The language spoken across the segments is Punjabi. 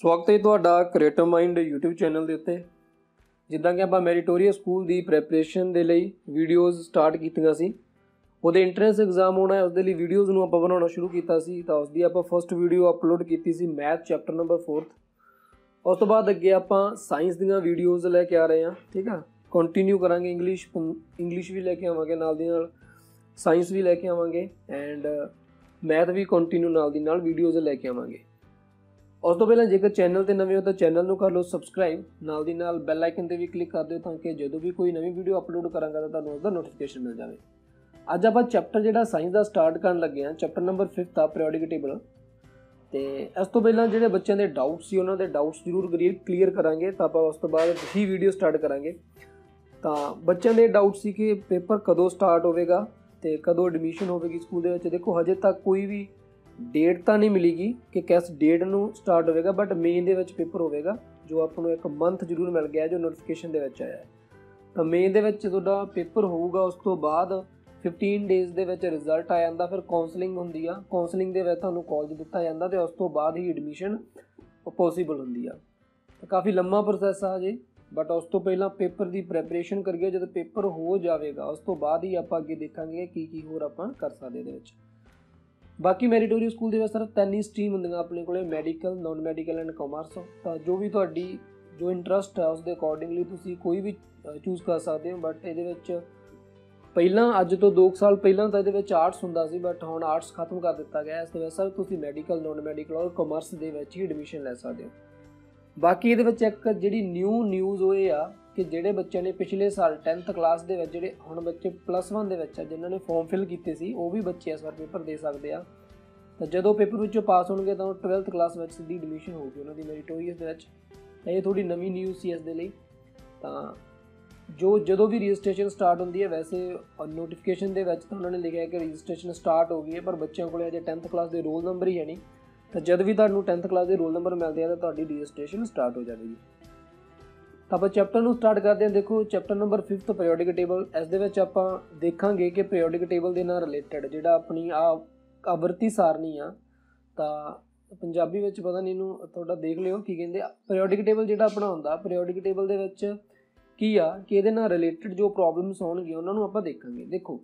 ਸਵਾਗਤ ਹੈ ਤੁਹਾਡਾ ਕ੍ਰੀਏਟਿਵ ਮਾਈਂਡ YouTube ਚੈਨਲ ਦੇ ਉੱਤੇ। ਜਿੱਦਾਂ ਕਿ ਆਪਾਂ ਮੈਰੀਟੋਰੀਅਸ ਸਕੂਲ ਦੀ ਪ੍ਰੈਪਰੇਸ਼ਨ ਦੇ ਲਈ ਵੀਡੀਓਜ਼ ਸਟਾਰਟ ਕੀਤੀਆਂ ਸੀ। ਉਹਦੇ ਐਂਟਰੈਂਸ ਐਗਜ਼ਾਮ ਹੋਣਾ ਹੈ ਉਸ ਦੇ ਲਈ ਵੀਡੀਓਜ਼ ਨੂੰ ਆਪਾਂ ਬਣਾਉਣਾ ਸ਼ੁਰੂ ਕੀਤਾ ਸੀ। ਤਾਂ ਉਸ ਦੀ ਆਪਾਂ ਫਰਸਟ ਵੀਡੀਓ ਅਪਲੋਡ ਕੀਤੀ ਸੀ ਮੈਥ ਚੈਪਟਰ ਨੰਬਰ 4th ਉਸ ਤੋਂ ਬਾਅਦ ਅੱਗੇ ਆਪਾਂ ਸਾਇੰਸ ਦੀਆਂ ਵੀਡੀਓਜ਼ ਲੈ ਕੇ ਆ ਰਹੇ ਹਾਂ, ਠੀਕ ਆ? ਕੰਟੀਨਿਊ ਕਰਾਂਗੇ ਇੰਗਲਿਸ਼ ਇੰਗਲਿਸ਼ ਵੀ ਲੈ ਕੇ ਆਵਾਂਗੇ ਨਾਲ ਦੀ ਨਾਲ ਸਾਇੰਸ ਵੀ ਲੈ ਕੇ ਆਵਾਂਗੇ। ਐਂਡ ਮੈਥ ਵੀ ਕੰਟੀਨਿਊ ਨਾਲ ਦੀ ਨਾਲ ਵੀਡੀਓਜ਼ ਲੈ ਕੇ ਆਵਾਂਗੇ। ਉਸ ਤੋਂ ਪਹਿਲਾਂ ਜੇਕਰ ਚੈਨਲ ਤੇ ਨਵੇਂ ਹੋ ਤਾਂ ਚੈਨਲ ਨੂੰ ਕਰ ਲਓ ਸਬਸਕ੍ਰਾਈਬ ਨਾਲ ਦੀ ਨਾਲ ਬੈਲ ਆਈਕਨ ਤੇ ਵੀ ਕਲਿੱਕ ਕਰ ਦਿਓ ਤਾਂ ਕਿ ਜਦੋਂ ਵੀ ਕੋਈ ਨਵੀਂ ਵੀਡੀਓ ਅਪਲੋਡ ਕਰਾਂਗਾ ਤਾਂ ਤੁਹਾਨੂੰ ਉਸਦਾ ਨੋਟੀਫਿਕੇਸ਼ਨ ਮਿਲ ਜਾਵੇ। ਅੱਜ ਆਪਾਂ ਚੈਪਟਰ ਜਿਹੜਾ ਸਾਇੰਸ ਦਾ ਸਟਾਰਟ ਕਰਨ ਲੱਗੇ ਹਾਂ ਚੈਪਟਰ ਨੰਬਰ 5 ਆ ਪੀਰੀਓਡਿਕ ਟੇਬਲ ਤੇ ਇਸ ਤੋਂ ਪਹਿਲਾਂ ਜਿਹੜੇ ਬੱਚਿਆਂ ਦੇ ਡਾਊਟ ਸੀ, ਉਹਨਾਂ ਦੇ ਡਾਊਟਸ ਜ਼ਰੂਰ ਕਲੀਅਰ ਕਰਾਂਗੇ ਤਾਂ ਆਪਾਂ ਉਸ ਤੋਂ ਬਾਅਦ ਹੀ ਵੀਡੀਓ ਸਟਾਰਟ ਕਰਾਂਗੇ। ਤਾਂ ਬੱਚਿਆਂ ਦੇ ਡਾਊਟ ਸੀ ਕਿ ਪੇਪਰ ਕਦੋਂ ਸਟਾਰਟ ਹੋਵੇਗਾ ਤੇ ਕਦੋਂ ਐਡਮਿਸ਼ਨ ਹੋਵੇਗੀ ਸਕੂਲ ਦੇ ਵਿੱਚ, ਦੇਖੋ ਹਜੇ ਤੱਕ ਕੋਈ ਵੀ ਡੇਟ ਤਾਂ ਨਹੀਂ ਮਿਲੇਗੀ ਕਿ ਕਿਸ ਡੇਟ ਨੂੰ ਸਟਾਰਟ ਹੋਵੇਗਾ ਬਟ ਮੇਨ ਦੇ ਵਿੱਚ ਪੇਪਰ ਹੋਵੇਗਾ, ਜੋ ਆਪਾਂ ਨੂੰ ਇੱਕ ਮੰਥ ਜ਼ਰੂਰ ਮਿਲ ਗਿਆ, ਜੋ ਨੋਟੀਫਿਕੇਸ਼ਨ ਦੇ ਵਿੱਚ ਆਇਆ। ਤਾਂ ਮੇਨ ਦੇ ਵਿੱਚ ਤੁਹਾਡਾ ਪੇਪਰ ਹੋਊਗਾ, ਉਸ ਤੋਂ ਬਾਅਦ 15 ਡੇਜ਼ ਦੇ ਵਿੱਚ ਰਿਜ਼ਲਟ ਆ ਜਾਂਦਾ, ਫਿਰ ਕਾਉਂਸਲਿੰਗ ਹੁੰਦੀ ਆ। ਕਾਉਂਸਲਿੰਗ ਦੇ ਵਿੱਚ ਤੁਹਾਨੂੰ ਕਾਲਜ ਦਿੱਤਾ ਜਾਂਦਾ ਤੇ ਉਸ ਤੋਂ ਬਾਅਦ ਹੀ ਐਡਮਿਸ਼ਨ ਪੋਸੀਬਲ ਹੁੰਦੀ ਆ। ਤਾਂ ਕਾਫੀ ਲੰਮਾ ਪ੍ਰੋਸੈਸ ਆ ਜੀ ਬਟ ਉਸ ਤੋਂ ਪਹਿਲਾਂ ਪੇਪਰ ਦੀ ਪ੍ਰੈਪਰੇਸ਼ਨ ਕਰੀਏ, ਜਦੋਂ ਪੇਪਰ ਹੋ ਜਾਵੇਗਾ, ਉਸ ਤੋਂ ਬਾਅਦ ਹੀ ਆਪਾਂ ਅੱਗੇ ਦੇਖਾਂਗੇ ਕੀ ਕੀ ਹੋਰ ਆਪਾਂ ਕਰ ਸਕਦੇ ਇਹਦੇ ਵਿੱਚ। ਬਾਕੀ ਮੈਰੀਟੋਰੀਅਸ ਸਕੂਲ ਦੇ ਵਿੱਚ ਸਰ ਤਿੰਨ ਹੀ ਸਟਰੀਮ ਹੁੰਦੀਆਂ ਆਪਣੇ ਕੋਲੇ medical non medical and commerce ਤਾਂ ਜੋ ਵੀ ਤੁਹਾਡੀ, ਜੋ ਇੰਟਰਸਟ ਹੈ ਉਸ ਦੇ ਅਕੋਰਡਿੰਗਲੀ ਤੁਸੀਂ ਕੋਈ ਵੀ ਚੂਜ਼ ਕਰ ਸਕਦੇ ਹੋ। ਬਟ ਇਹਦੇ ਵਿੱਚ ਪਹਿਲਾਂ, ਅੱਜ ਤੋਂ 2 ਸਾਲ ਪਹਿਲਾਂ ਤਾਂ ਇਹਦੇ ਵਿੱਚ ਆਰਟਸ ਹੁੰਦਾ ਸੀ ਬਟ ਹੁਣ ਆਰਟਸ ਖਤਮ ਕਰ ਦਿੱਤਾ ਗਿਆ। ਇਸ ਦੇ ਵਿੱਚ ਸਰ ਤੁਸੀਂ ਮੈਡੀਕਲ ਨਾਨ ਮੈਡੀਕਲ ਔਰ ਕਾਮਰਸ ਦੇ ਵਿੱਚ ਹੀ ਐਡਮਿਸ਼ਨ ਲੈ ਸਕਦੇ ਹੋ। ਬਾਕੀ ਇਹਦੇ ਵਿੱਚ ਇੱਕ ਜਿਹੜੀ ਨਿਊ ਨਿਊਜ਼ ਹੋਏ ਆ ਕਿ ਜਿਹੜੇ ਬੱਚਿਆਂ ਨੇ ਪਿਛਲੇ ਸਾਲ 10th ਕਲਾਸ ਦੇ ਵਿੱਚ ਜਿਹੜੇ ਹੁਣ ਬੱਚੇ ਪਲੱਸ 1 ਦੇ ਵਿੱਚ ਆ, ਜਿਨ੍ਹਾਂ ਨੇ ਫਾਰਮ ਫਿਲ ਕੀਤੇ ਸੀ, ਉਹ ਵੀ ਬੱਚੇ ਇਸ ਵਾਰ ਪੇਪਰ ਦੇ ਸਕਦੇ ਆ। ਤਾਂ ਜਦੋਂ ਪੇਪਰ ਵਿੱਚੋਂ ਪਾਸ ਹੋਣਗੇ ਤਾਂ 12th ਕਲਾਸ ਵਿੱਚ ਸਿੱਧੀ ਐਡਮਿਸ਼ਨ ਹੋਊਗੀ ਉਹਨਾਂ ਦੀ ਮੈਰੀਟੋਰੀਅਸ ਦੇ ਵਿੱਚ। ਤਾਂ ਇਹ ਥੋੜੀ ਨਵੀਂ ਨਿਊਜ਼ ਸੀ ਇਸ ਦੇ ਲਈ। ਤਾਂ ਜੋ ਜਦੋਂ ਵੀ ਰਜਿਸਟ੍ਰੇਸ਼ਨ ਸਟਾਰਟ ਹੁੰਦੀ ਹੈ, ਵੈਸੇ ਨੋਟੀਫਿਕੇਸ਼ਨ ਦੇ ਵਿੱਚ ਤਾਂ ਉਹਨਾਂ ਨੇ ਲਿਖਿਆ ਕਿ ਰਜਿਸਟ੍ਰੇਸ਼ਨ ਸਟਾਰਟ ਹੋ ਗਈ ਹੈ, ਪਰ ਬੱਚਿਆਂ ਕੋਲੇ ਅਜੇ 10th ਕਲਾਸ ਦੇ ਰੋਲ ਨੰਬਰ ਹੀ ਹੈ ਨਹੀਂ। ਤਾਂ ਜਦ ਵੀ ਤੁਹਾਨੂੰ 10th ਕਲਾਸ ਦੇ ਰੋਲ ਨੰਬਰ ਮਿਲਦੇ ਆ, ਤਾਂ ਤੁਹਾਡੀ ਰਜਿਸਟ੍ਰੇਸ਼ਨ ਸਟਾਰਟ ਹੋ ਜਾਵੇਗੀ। ਤਾਂ ਆਪਾਂ ਚੈਪਟਰ ਨੂੰ ਸਟਾਰਟ ਕਰਦੇ ਹਾਂ। ਦੇਖੋ chapter number 5th periodic table ਇਸ ਦੇ ਵਿੱਚ ਆਪਾਂ ਦੇਖਾਂਗੇ ਕਿ ਪੀਰੀਓਡਿਕ ਟੇਬਲ ਦੇ ਨਾਲ ਰਿਲੇਟਡ ਜਿਹੜਾ ਆਪਣੀ ਆ ਆਵਰਤੀ ਸਾਰਣੀ ਆ, ਤਾਂ ਪੰਜਾਬੀ ਵਿੱਚ ਪਤਾ ਨਹੀਂ ਇਹਨੂੰ ਤੁਹਾਡਾ ਦੇਖ ਲਿਓ ਕੀ ਕਹਿੰਦੇ ਪੀਰੀਓਡਿਕ ਟੇਬਲ ਜਿਹੜਾ ਆਪਣਾ ਹੁੰਦਾ ਪੀਰੀਓਡਿਕ ਟੇਬਲ ਦੇ ਵਿੱਚ ਕੀ ਆ, ਕਿ ਇਹਦੇ ਨਾਲ ਰਿਲੇਟਡ ਜੋ ਪ੍ਰੋਬਲਮਸ ਹੋਣਗੇ ਉਹਨਾਂ ਨੂੰ ਆਪਾਂ ਦੇਖਾਂਗੇ। ਦੇਖੋ,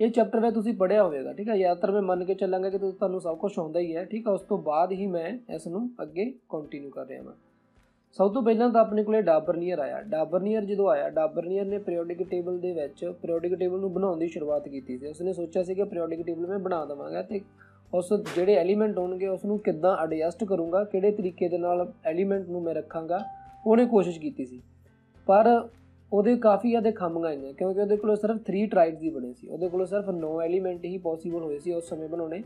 ਇਹ ਚੈਪਟਰ ਵਿੱਚ ਤੁਸੀਂ ਪੜਿਆ ਹੋਵੇਗਾ, ਠੀਕ ਹੈ ਜ਼ਿਆਦਾਤਰ ਮੈਂ ਮੰਨ ਕੇ ਚੱਲਾਂਗਾ ਕਿ ਤੁਹਾਨੂੰ ਸਭ ਕੁਝ ਆਉਂਦਾ ਹੀ ਹੈ, ਠੀਕ ਹੈ ਉਸ ਤੋਂ ਬਾਅਦ ਹੀ ਮੈਂ ਇਸ ਨੂੰ ਅੱਗੇ ਕੰਟੀਨਿਊ ਕਰ ਰਿਹਾ ਹਾਂ ਸਭ ਤੋਂ ਪਹਿਲਾਂ ਤਾਂ ਆਪਣੇ ਕੋਲੇ ਡਾਬਰਨੀਅਰ ਆਇਆ। ਡਾਬਰਨੀਅਰ ਜਦੋਂ ਆਇਆ, ਡਾਬਰਨੀਅਰ ਨੇ ਪੀਰੀਓਡਿਕ ਟੇਬਲ ਦੇ ਵਿੱਚ ਪੀਰੀਓਡਿਕ ਟੇਬਲ ਨੂੰ ਬਣਾਉਣ ਦੀ ਸ਼ੁਰੂਆਤ ਕੀਤੀ ਸੀ। ਉਸਨੇ ਸੋਚਿਆ ਸੀ ਕਿ ਪੀਰੀਓਡਿਕ ਟੇਬਲ ਮੈਂ ਬਣਾ ਦਵਾਂਗਾ ਤੇ ਉਸ ਜਿਹੜੇ ਐਲੀਮੈਂਟ ਹੋਣਗੇ ਉਸ ਨੂੰ ਕਿੱਦਾਂ ਐਡਜਸਟ ਕਰੂੰਗਾ, ਕਿਹੜੇ ਤਰੀਕੇ ਦੇ ਨਾਲ ਐਲੀਮੈਂਟ ਨੂੰ ਮੈਂ ਰੱਖਾਂਗਾ, ਉਹਨੇ ਕੋਸ਼ਿਸ਼ ਕੀਤੀ ਸੀ। ਪਰ ਉਹਦੇ ਕਾਫੀ ਜ਼ਿਆਦਾ ਖਾਮੀਆਂ ਆਈਆਂ ਕਿਉਂਕਿ ਉਹਦੇ ਕੋਲ ਸਿਰਫ 3 ਟ੍ਰਾਈਡਸ ਹੀ ਬਣੇ ਸੀ। ਉਹਦੇ ਕੋਲ ਸਿਰਫ 9 ਐਲੀਮੈਂਟ ਹੀ ਪੋਸੀਬਲ ਹੋਏ ਸੀ ਉਸ ਸਮੇਂ ਬਣਾਉਣੇ।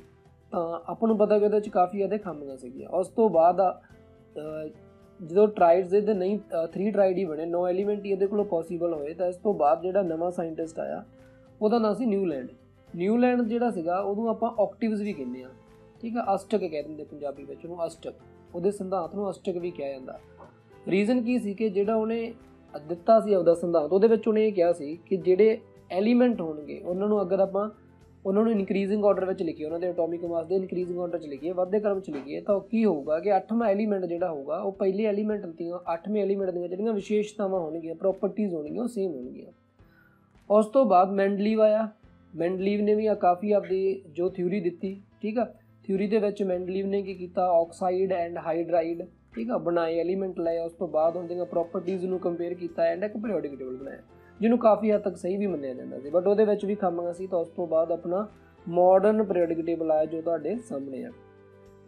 ਤਾਂ ਆਪਾਂ ਨੂੰ ਪਤਾ ਕਿ ਉਹਦੇ ਵਿੱਚ ਕਾਫੀ ਜ਼ਿਆਦਾ ਖਾਮੀਆਂ ਸੀਗੀਆਂ। ਉਸ ਤੋਂ ਬਾਅਦ ਜਦੋਂ ਟ੍ਰਾਈਡਸ ਇਹਦੇ ਨਹੀਂ 3 ਟ੍ਰਾਈਡ ਹੀ ਬਣੇ 9 ਐਲੀਮੈਂਟ ਹੀ ਇਹਦੇ ਕੋਲੋਂ ਪੋਸੀਬਲ ਹੋਏ, ਤਾਂ ਇਸ ਤੋਂ ਬਾਅਦ ਜਿਹੜਾ ਨਵਾਂ ਸਾਇੰਟਿਸਟ ਆਇਆ, ਉਹਦਾ ਨਾਮ ਸੀ ਨਿਊਲੈਂਡ ਨਿਊਲੈਂਡ ਜਿਹੜਾ ਸੀਗਾ, ਉਹਨੂੰ ਆਪਾਂ ਆਕਟਿਵਸ ਵੀ ਕਹਿੰਦੇ ਆ ਠੀਕ ਆ, ਅਸ਼ਟਕ ਕਹਿ ਦਿੰਦੇ ਪੰਜਾਬੀ ਵਿੱਚ ਉਹਨੂੰ, ਅਸ਼ਟਕ। ਉਹਦੇ ਸਿਧਾਂਤ ਨੂੰ ਅਸ਼ਟਕ ਵੀ ਕਿਹਾ ਜਾਂਦਾ। ਰੀਜ਼ਨ ਕੀ ਸੀ ਕਿ ਜਿਹੜਾ ਉਹਨੇ ਦਿੱਤਾ ਸੀ ਆਪਦਾ ਸਿਧਾਂਤ, ਉਹਦੇ ਵਿੱਚ ਉਹਨੇ ਇਹ ਕਿਹਾ ਸੀ ਕਿ ਜਿਹੜੇ ਐਲੀਮੈਂਟ ਹੋਣਗੇ, ਉਹਨਾਂ ਨੂੰ ਅਗਰ ਆਪਾਂ ਉਹਨਾਂ ਨੂੰ ਇਨਕਰੀਜ਼ਿੰਗ ਆਰਡਰ ਵਿੱਚ ਲਿਖੀਏ ਉਹਨਾਂ ਦੇ ਐਟੋਮਿਕ ਮਾਸ ਦੇ ਇਨਕਰੀਜ਼ਿੰਗ ਆਰਡਰ 'ਚ ਲਿਖੀਏ ਵਾਧੇ ਕ੍ਰਮ 'ਚ ਲਿਖੀਏ ਤਾਂ ਕੀ ਹੋਊਗਾ ਕਿ 8ਵਾਂ ਐਲੀਮੈਂਟ ਜਿਹੜਾ ਹੋਊਗਾ, ਉਹ ਪਹਿਲੇ ਐਲੀਮੈਂਟ ਦੀਆਂ 8ਵੇਂ ਐਲੀਮੈਂਟ ਦੀਆਂ ਜਿਹੜੀਆਂ ਵਿਸ਼ੇਸ਼ਤਾਵਾਂ ਹੋਣਗੀਆਂ ਪ੍ਰੋਪਰਟੀਆਂ ਹੋਣਗੀਆਂ, ਉਹ ਸੇਮ ਹੋਣਗੀਆਂ। ਉਸ ਤੋਂ ਬਾਅਦ ਮੈਂਡਲੀਵ ਆਇਆ। ਮੈਂਡਲੀਵ ਨੇ ਵੀ ਆ ਕਾਫੀ ਆਪਦੀ ਜੋ ਥਿਊਰੀ ਦਿੱਤੀ, ਠੀਕ ਆ? ਥਿਊਰੀ ਦੇ ਵਿੱਚ ਮੈਂਡਲੀਵ ਨੇ ਕੀ ਕੀਤਾ? ਆਕਸਾਈਡ ਐਂਡ ਹਾਈਡਰਾਈਡ ਠੀਕ ਆ? ਬਣਾਏ ਐਲੀਮੈਂਟ ਲਏ, ਉਸ ਤੋਂ ਬਾਅਦ ਉਹਨਾਂ ਦੀਆਂ ਪ੍ਰੋਪਰਟੀਆਂ ਨੂੰ ਕੰਪੇਅਰ ਕੀਤਾ ਐਂਡ ਇੱਕ ਪੀਰੀਓਡਿਕ ਟੇਬਲ ਬਣਾਇਆ। ਜਿਹਨੂੰ ਕਾਫੀ ਹੱਦ ਤੱਕ ਸਹੀ ਵੀ ਮੰਨਿਆ ਜਾਂਦਾ ਸੀ। ਬਟ ਉਹਦੇ ਵਿੱਚ ਵੀ ਖਾਮੀਆਂ ਸੀ ਤਾਂ ਉਸ ਤੋਂ ਬਾਅਦ ਆਪਣਾ ਮਾਡਰਨ ਪੀਰੀਓਡਿਕ ਟੇਬਲ ਆਇਆ ਜੋ ਤੁਹਾਡੇ ਸਾਹਮਣੇ ਆ।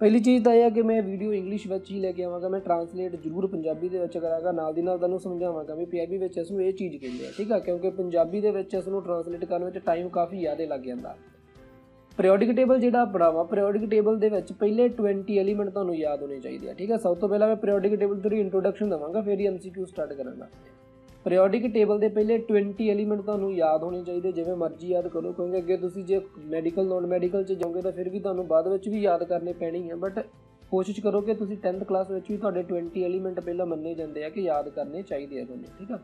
ਪਹਿਲੀ ਚੀਜ਼ ਤਾਂ ਇਹ ਹੈ ਕਿ ਮੈਂ ਵੀਡੀਓ ਇੰਗਲਿਸ਼ ਵਿੱਚ ਹੀ ਲੈ ਕੇ ਆਵਾਂਗਾ, ਮੈਂ ਟਰਾਂਸਲੇਟ ਜ਼ਰੂਰ ਪੰਜਾਬੀ ਦੇ ਵਿੱਚ ਕਰਾਂਗਾ, ਨਾਲ ਦੀ ਨਾਲ ਤੁਹਾਨੂੰ ਸਮਝਾਵਾਂਗਾ ਵੀ ਪੰਜਾਬੀ ਵਿੱਚ ਇਸ ਨੂੰ ਇਹ ਚੀਜ਼ ਕਹਿੰਦੇ ਆ, ਠੀਕ ਆ? ਕਿਉਂਕਿ ਪੰਜਾਬੀ ਦੇ ਵਿੱਚ ਇਸ ਨੂੰ ਟਰਾਂਸਲੇਟ ਕਰਨ ਵਿੱਚ ਟਾਈਮ ਕਾਫੀ ਜ਼ਿਆਦਾ ਲੱਗ ਜਾਂਦਾ। ਪੀਰੀਓਡਿਕ ਟੇਬਲ ਜਿਹੜਾ ਪੜਾਵਾ ਪੀਰੀਓਡਿਕ ਟੇਬਲ ਦੇ ਵਿੱਚ ਪਹਿਲੇ 20 ਐਲੀਮੈਂਟ ਤੁਹਾਨੂੰ ਯਾਦ ਹੋਣੇ ਚਾਹੀਦੇ ਆ, ਠੀਕ ਆ? ਸਭ ਤੋਂ ਪਹਿਲਾਂ ਮੈਂ ਪੀਰੀਓਡਿਕ ਟੇਬਲ ਦੀ ਇੰਟਰੋਡਕਸ਼ਨ ਦਵਾਂਗਾ, ਫਿਰ ਹੀ ਐਮਸੀਕਿਊ ਸਟਾਰਟ ਕਰਾਂਗਾ। ਪੀਰੀਓਡਿਕ ਟੇਬਲ ਦੇ ਪਹਿਲੇ 20 ਐਲੀਮੈਂਟ ਤੁਹਾਨੂੰ ਯਾਦ ਹੋਣੇ ਚਾਹੀਦੇ, ਜਿਵੇਂ ਮਰਜ਼ੀ ਯਾਦ ਕਰੋ, ਕਿਉਂਕਿ ਅੱਗੇ ਤੁਸੀਂ ਜੇ ਮੈਡੀਕਲ ਨਾਨ ਮੈਡੀਕਲ ਚ ਜਾਓਗੇ ਤਾਂ ਫਿਰ ਵੀ ਤੁਹਾਨੂੰ ਬਾਅਦ ਵਿੱਚ ਵੀ ਯਾਦ ਕਰਨੇ ਪੈਣੀ ਹੈ ਬਟ ਕੋਸ਼ਿਸ਼ ਕਰੋ ਕਿ ਤੁਸੀਂ 10th ਕਲਾਸ ਵਿੱਚ ਵੀ ਤੁਹਾਡੇ 20 ਐਲੀਮੈਂਟ ਪਹਿਲਾਂ ਮੰਨੇ ਜਾਂਦੇ ਆ ਕਿ ਯਾਦ ਕਰਨੇ ਚਾਹੀਦੇ ਆ ਤੁਹਾਨੂੰ, ਠੀਕ ਆ?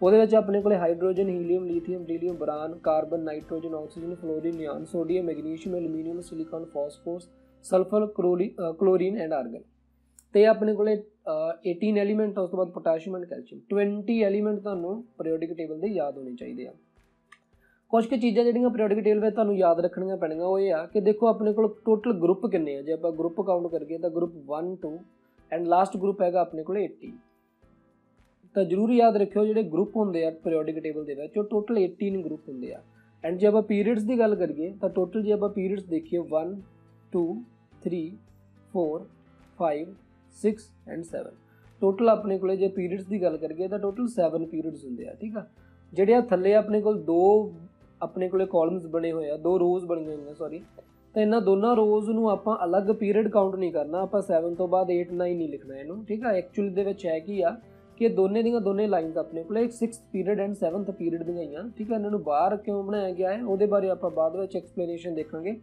ਉਹਦੇ ਵਿੱਚ ਆਪਣੇ ਕੋਲੇ hydrogen helium lithium beryllium boron carbon nitrogen oxygen fluorine neon sodium magnesium aluminium silicon phosphorus sulphur chlorine and argon ਤੇ ਆਪਣੇ ਕੋਲੇ ਅਹ, 18 ਐਲੀਮੈਂਟ ਉਸ ਤੋਂ ਬਾਅਦ ਪੋਟਾਸ਼ੀਅਮ ਐਂਡ ਕੈਲਸ਼ੀਅਮ 20 ਐਲੀਮੈਂਟ ਤੁਹਾਨੂੰ ਪੀਰੀਓਡਿਕ ਟੇਬਲ ਦੇ ਯਾਦ ਹੋਣੇ ਚਾਹੀਦੇ ਆ। ਕੁਝ ਕੁ ਚੀਜ਼ਾਂ ਜਿਹੜੀਆਂ ਪੀਰੀਓਡਿਕ ਟੇਬਲ ਵਿੱਚ ਤੁਹਾਨੂੰ ਯਾਦ ਰੱਖਣੀਆਂ ਪੈਣਗੀਆਂ ਉਹ ਇਹ ਆ ਕਿ ਦੇਖੋ ਆਪਣੇ ਕੋਲ ਟੋਟਲ ਗਰੁੱਪ ਕਿੰਨੇ ਆ। ਜੇ ਆਪਾਂ ਗਰੁੱਪ ਕਾਊਂਟ ਕਰੀਏ ਤਾਂ ਗਰੁੱਪ 1 2 ਐਂਡ ਲਾਸਟ ਗਰੁੱਪ ਹੈਗਾ ਆਪਣੇ ਕੋਲ 80 ਤਾਂ ਜ਼ਰੂਰ ਯਾਦ ਰੱਖਿਓ ਜਿਹੜੇ ਗਰੁੱਪ ਹੁੰਦੇ ਆ ਪੀਰੀਓਡਿਕ ਟੇਬਲ ਦੇ ਵਿੱਚ ਉਹ ਟੋਟਲ 18 ਗਰੁੱਪ ਹੁੰਦੇ ਆ। ਐਂਡ ਜੇ ਆਪਾਂ ਪੀਰੀਅਡਸ ਦੀ ਗੱਲ ਕਰੀਏ ਤਾਂ ਟੋਟਲ ਜੇ ਆਪਾਂ ਪੀਰੀਅਡਸ ਦੇਖੀਏ 1 2 3 4 5 6 ਐਂਡ 7 ਟੋਟਲ ਆਪਣੇ ਕੋਲੇ ਜੇ ਪੀਰੀਅਡਸ ਦੀ ਗੱਲ ਕਰੀਏ ਤਾਂ ਟੋਟਲ 7 ਪੀਰੀਅਡਸ ਹੁੰਦੇ ਆ, ਠੀਕ ਆ? ਜਿਹੜੇ ਆ ਥੱਲੇ ਆਪਣੇ ਕੋਲ ਦੋ ਆਪਣੇ ਕੋਲੇ ਕਾਲਮਸ ਬਣੇ ਹੋਏ ਆ, ਦੋ ਰੋਜ਼ ਬਣੀਆਂ ਹੋਈਆਂ ਸੌਰੀ ਤਾਂ ਇਹਨਾਂ ਦੋਨਾਂ ਰੋਜ਼ ਨੂੰ ਆਪਾਂ ਅਲੱਗ ਪੀਰੀਅਡ ਕਾਊਂਟ ਨਹੀਂ ਕਰਨਾ, ਆਪਾਂ 7 ਤੋਂ ਬਾਅਦ 8 9 ਨਹੀਂ ਲਿਖਣਾ ਇਹਨੂੰ, ਠੀਕ ਆ? ਐਕਚੁਅਲੀ ਦੇ ਵਿੱਚ ਹੈ ਕੀ ਆ ਕਿ ਦੋਨੇ ਦੀਆਂ ਦੋਨੇ ਲਾਈਨਸ ਆਪਣੇ ਕੋਲੇ ਇੱਕ 6th period and 7th period ਦੀਆਂ ਹੀ ਆ, ਠੀਕ ਆ? ਇਹਨਾਂ ਨੂੰ ਬਾਹਰ ਕਿਉਂ ਬਣਾਇਆ ਗਿਆ ਹੈ? ਉਹਦੇ ਬਾਰੇ ਆਪਾਂ ਬਾਅਦ ਵਿੱਚ ਐਕਸਪਲੇਨੇਸ਼ਨ ਦੇਖਾਂਗੇ।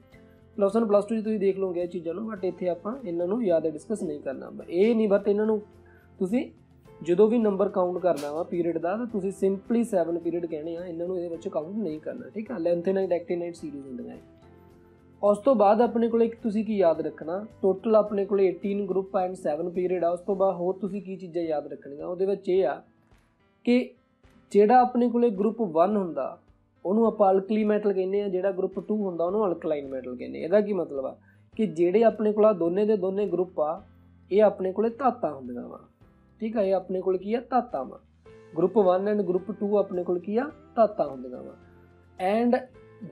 ਪਲੱਸ 1 ਪਲੱਸ 2 ਜੀ ਤੁਸੀਂ ਦੇਖ ਲਓਗੇ ਇਹ ਚੀਜ਼ਾਂ ਨੂੰ ਬਟ ਇੱਥੇ ਆਪਾਂ ਇਹਨਾਂ ਨੂੰ ਯਾਦ ਡਿਸਕਸ ਨਹੀਂ ਕਰਨਾ। ਇਹ ਨਹੀਂ ਬਟ ਇਹਨਾਂ ਨੂੰ ਤੁਸੀਂ ਜਦੋਂ ਵੀ ਨੰਬਰ ਕਾਊਂਟ ਕਰਨਾ ਵਾ ਪੀਰੀਅਡ ਦਾ, ਤਾਂ ਤੁਸੀਂ ਸਿੰਪਲੀ 7 ਪੀਰੀਅਡ ਕਹਿਣੇ ਆ, ਇਹਨਾਂ ਨੂੰ ਇਹਦੇ ਵਿੱਚ ਕਾਊਂਟ ਨਹੀਂ ਕਰਨਾ, ਠੀਕ ਆ? ਲੈਂਥੇਨਾਈਟ ਐਕਟੀਨਾਈਟ ਸੀਰੀਜ਼ ਹੁੰਦੀਆਂ ਉਸ ਤੋਂ ਬਾਅਦ ਆਪਣੇ ਕੋਲ ਇੱਕ ਤੁਸੀਂ ਕੀ ਯਾਦ ਰੱਖਣਾ ਟੋਟਲ ਆਪਣੇ ਕੋਲ 18 ਗਰੁੱਪ ਐਂਡ 7 ਪੀਰੀਅਡ ਆ, ਉਸ ਤੋਂ ਬਾਅਦ ਹੋਰ ਤੁਸੀਂ ਕੀ ਚੀਜ਼ਾਂ ਯਾਦ ਰੱਖਣੀਆਂ, ਉਹਦੇ ਵਿੱਚ ਇਹ ਆ ਕਿ ਜਿਹੜਾ ਆਪਣੇ ਕੋਲੇ ਗਰੁੱਪ 1 ਹੁੰਦਾ ਉਹਨੂੰ ਆਪਾਂ ਅਲਕਲੀ ਮੈਟਲ ਕਹਿੰਦੇ ਆ ਜਿਹੜਾ ਗਰੁੱਪ 2 ਹੁੰਦਾ, ਉਹਨੂੰ ਅਲਕਲਾਈਨ ਮੈਟਲ ਕਹਿੰਦੇ ਆ ਇਹਦਾ ਕੀ ਮਤਲਬ ਆ? ਕਿ ਜਿਹੜੇ ਆਪਣੇ ਕੋਲ ਆ, ਦੋਨੇ ਦੇ ਦੋਨੇ ਗਰੁੱਪ ਆ, ਇਹ ਆਪਣੇ ਕੋਲੇ ਧਾਤਾਂ ਹੁੰਦੀਆਂ ਵਾ। ਠੀਕ ਆ, ਇਹ ਆਪਣੇ ਕੋਲ ਕੀ ਆ? ਧਾਤਾਂ ਵਾ। ਗਰੁੱਪ 1 ਐਂਡ ਗਰੁੱਪ 2 ਆਪਣੇ ਕੋਲ ਕੀ ਆ? ਧਾਤਾਂ ਹੁੰਦੀਆਂ ਵਾ। ਐਂਡ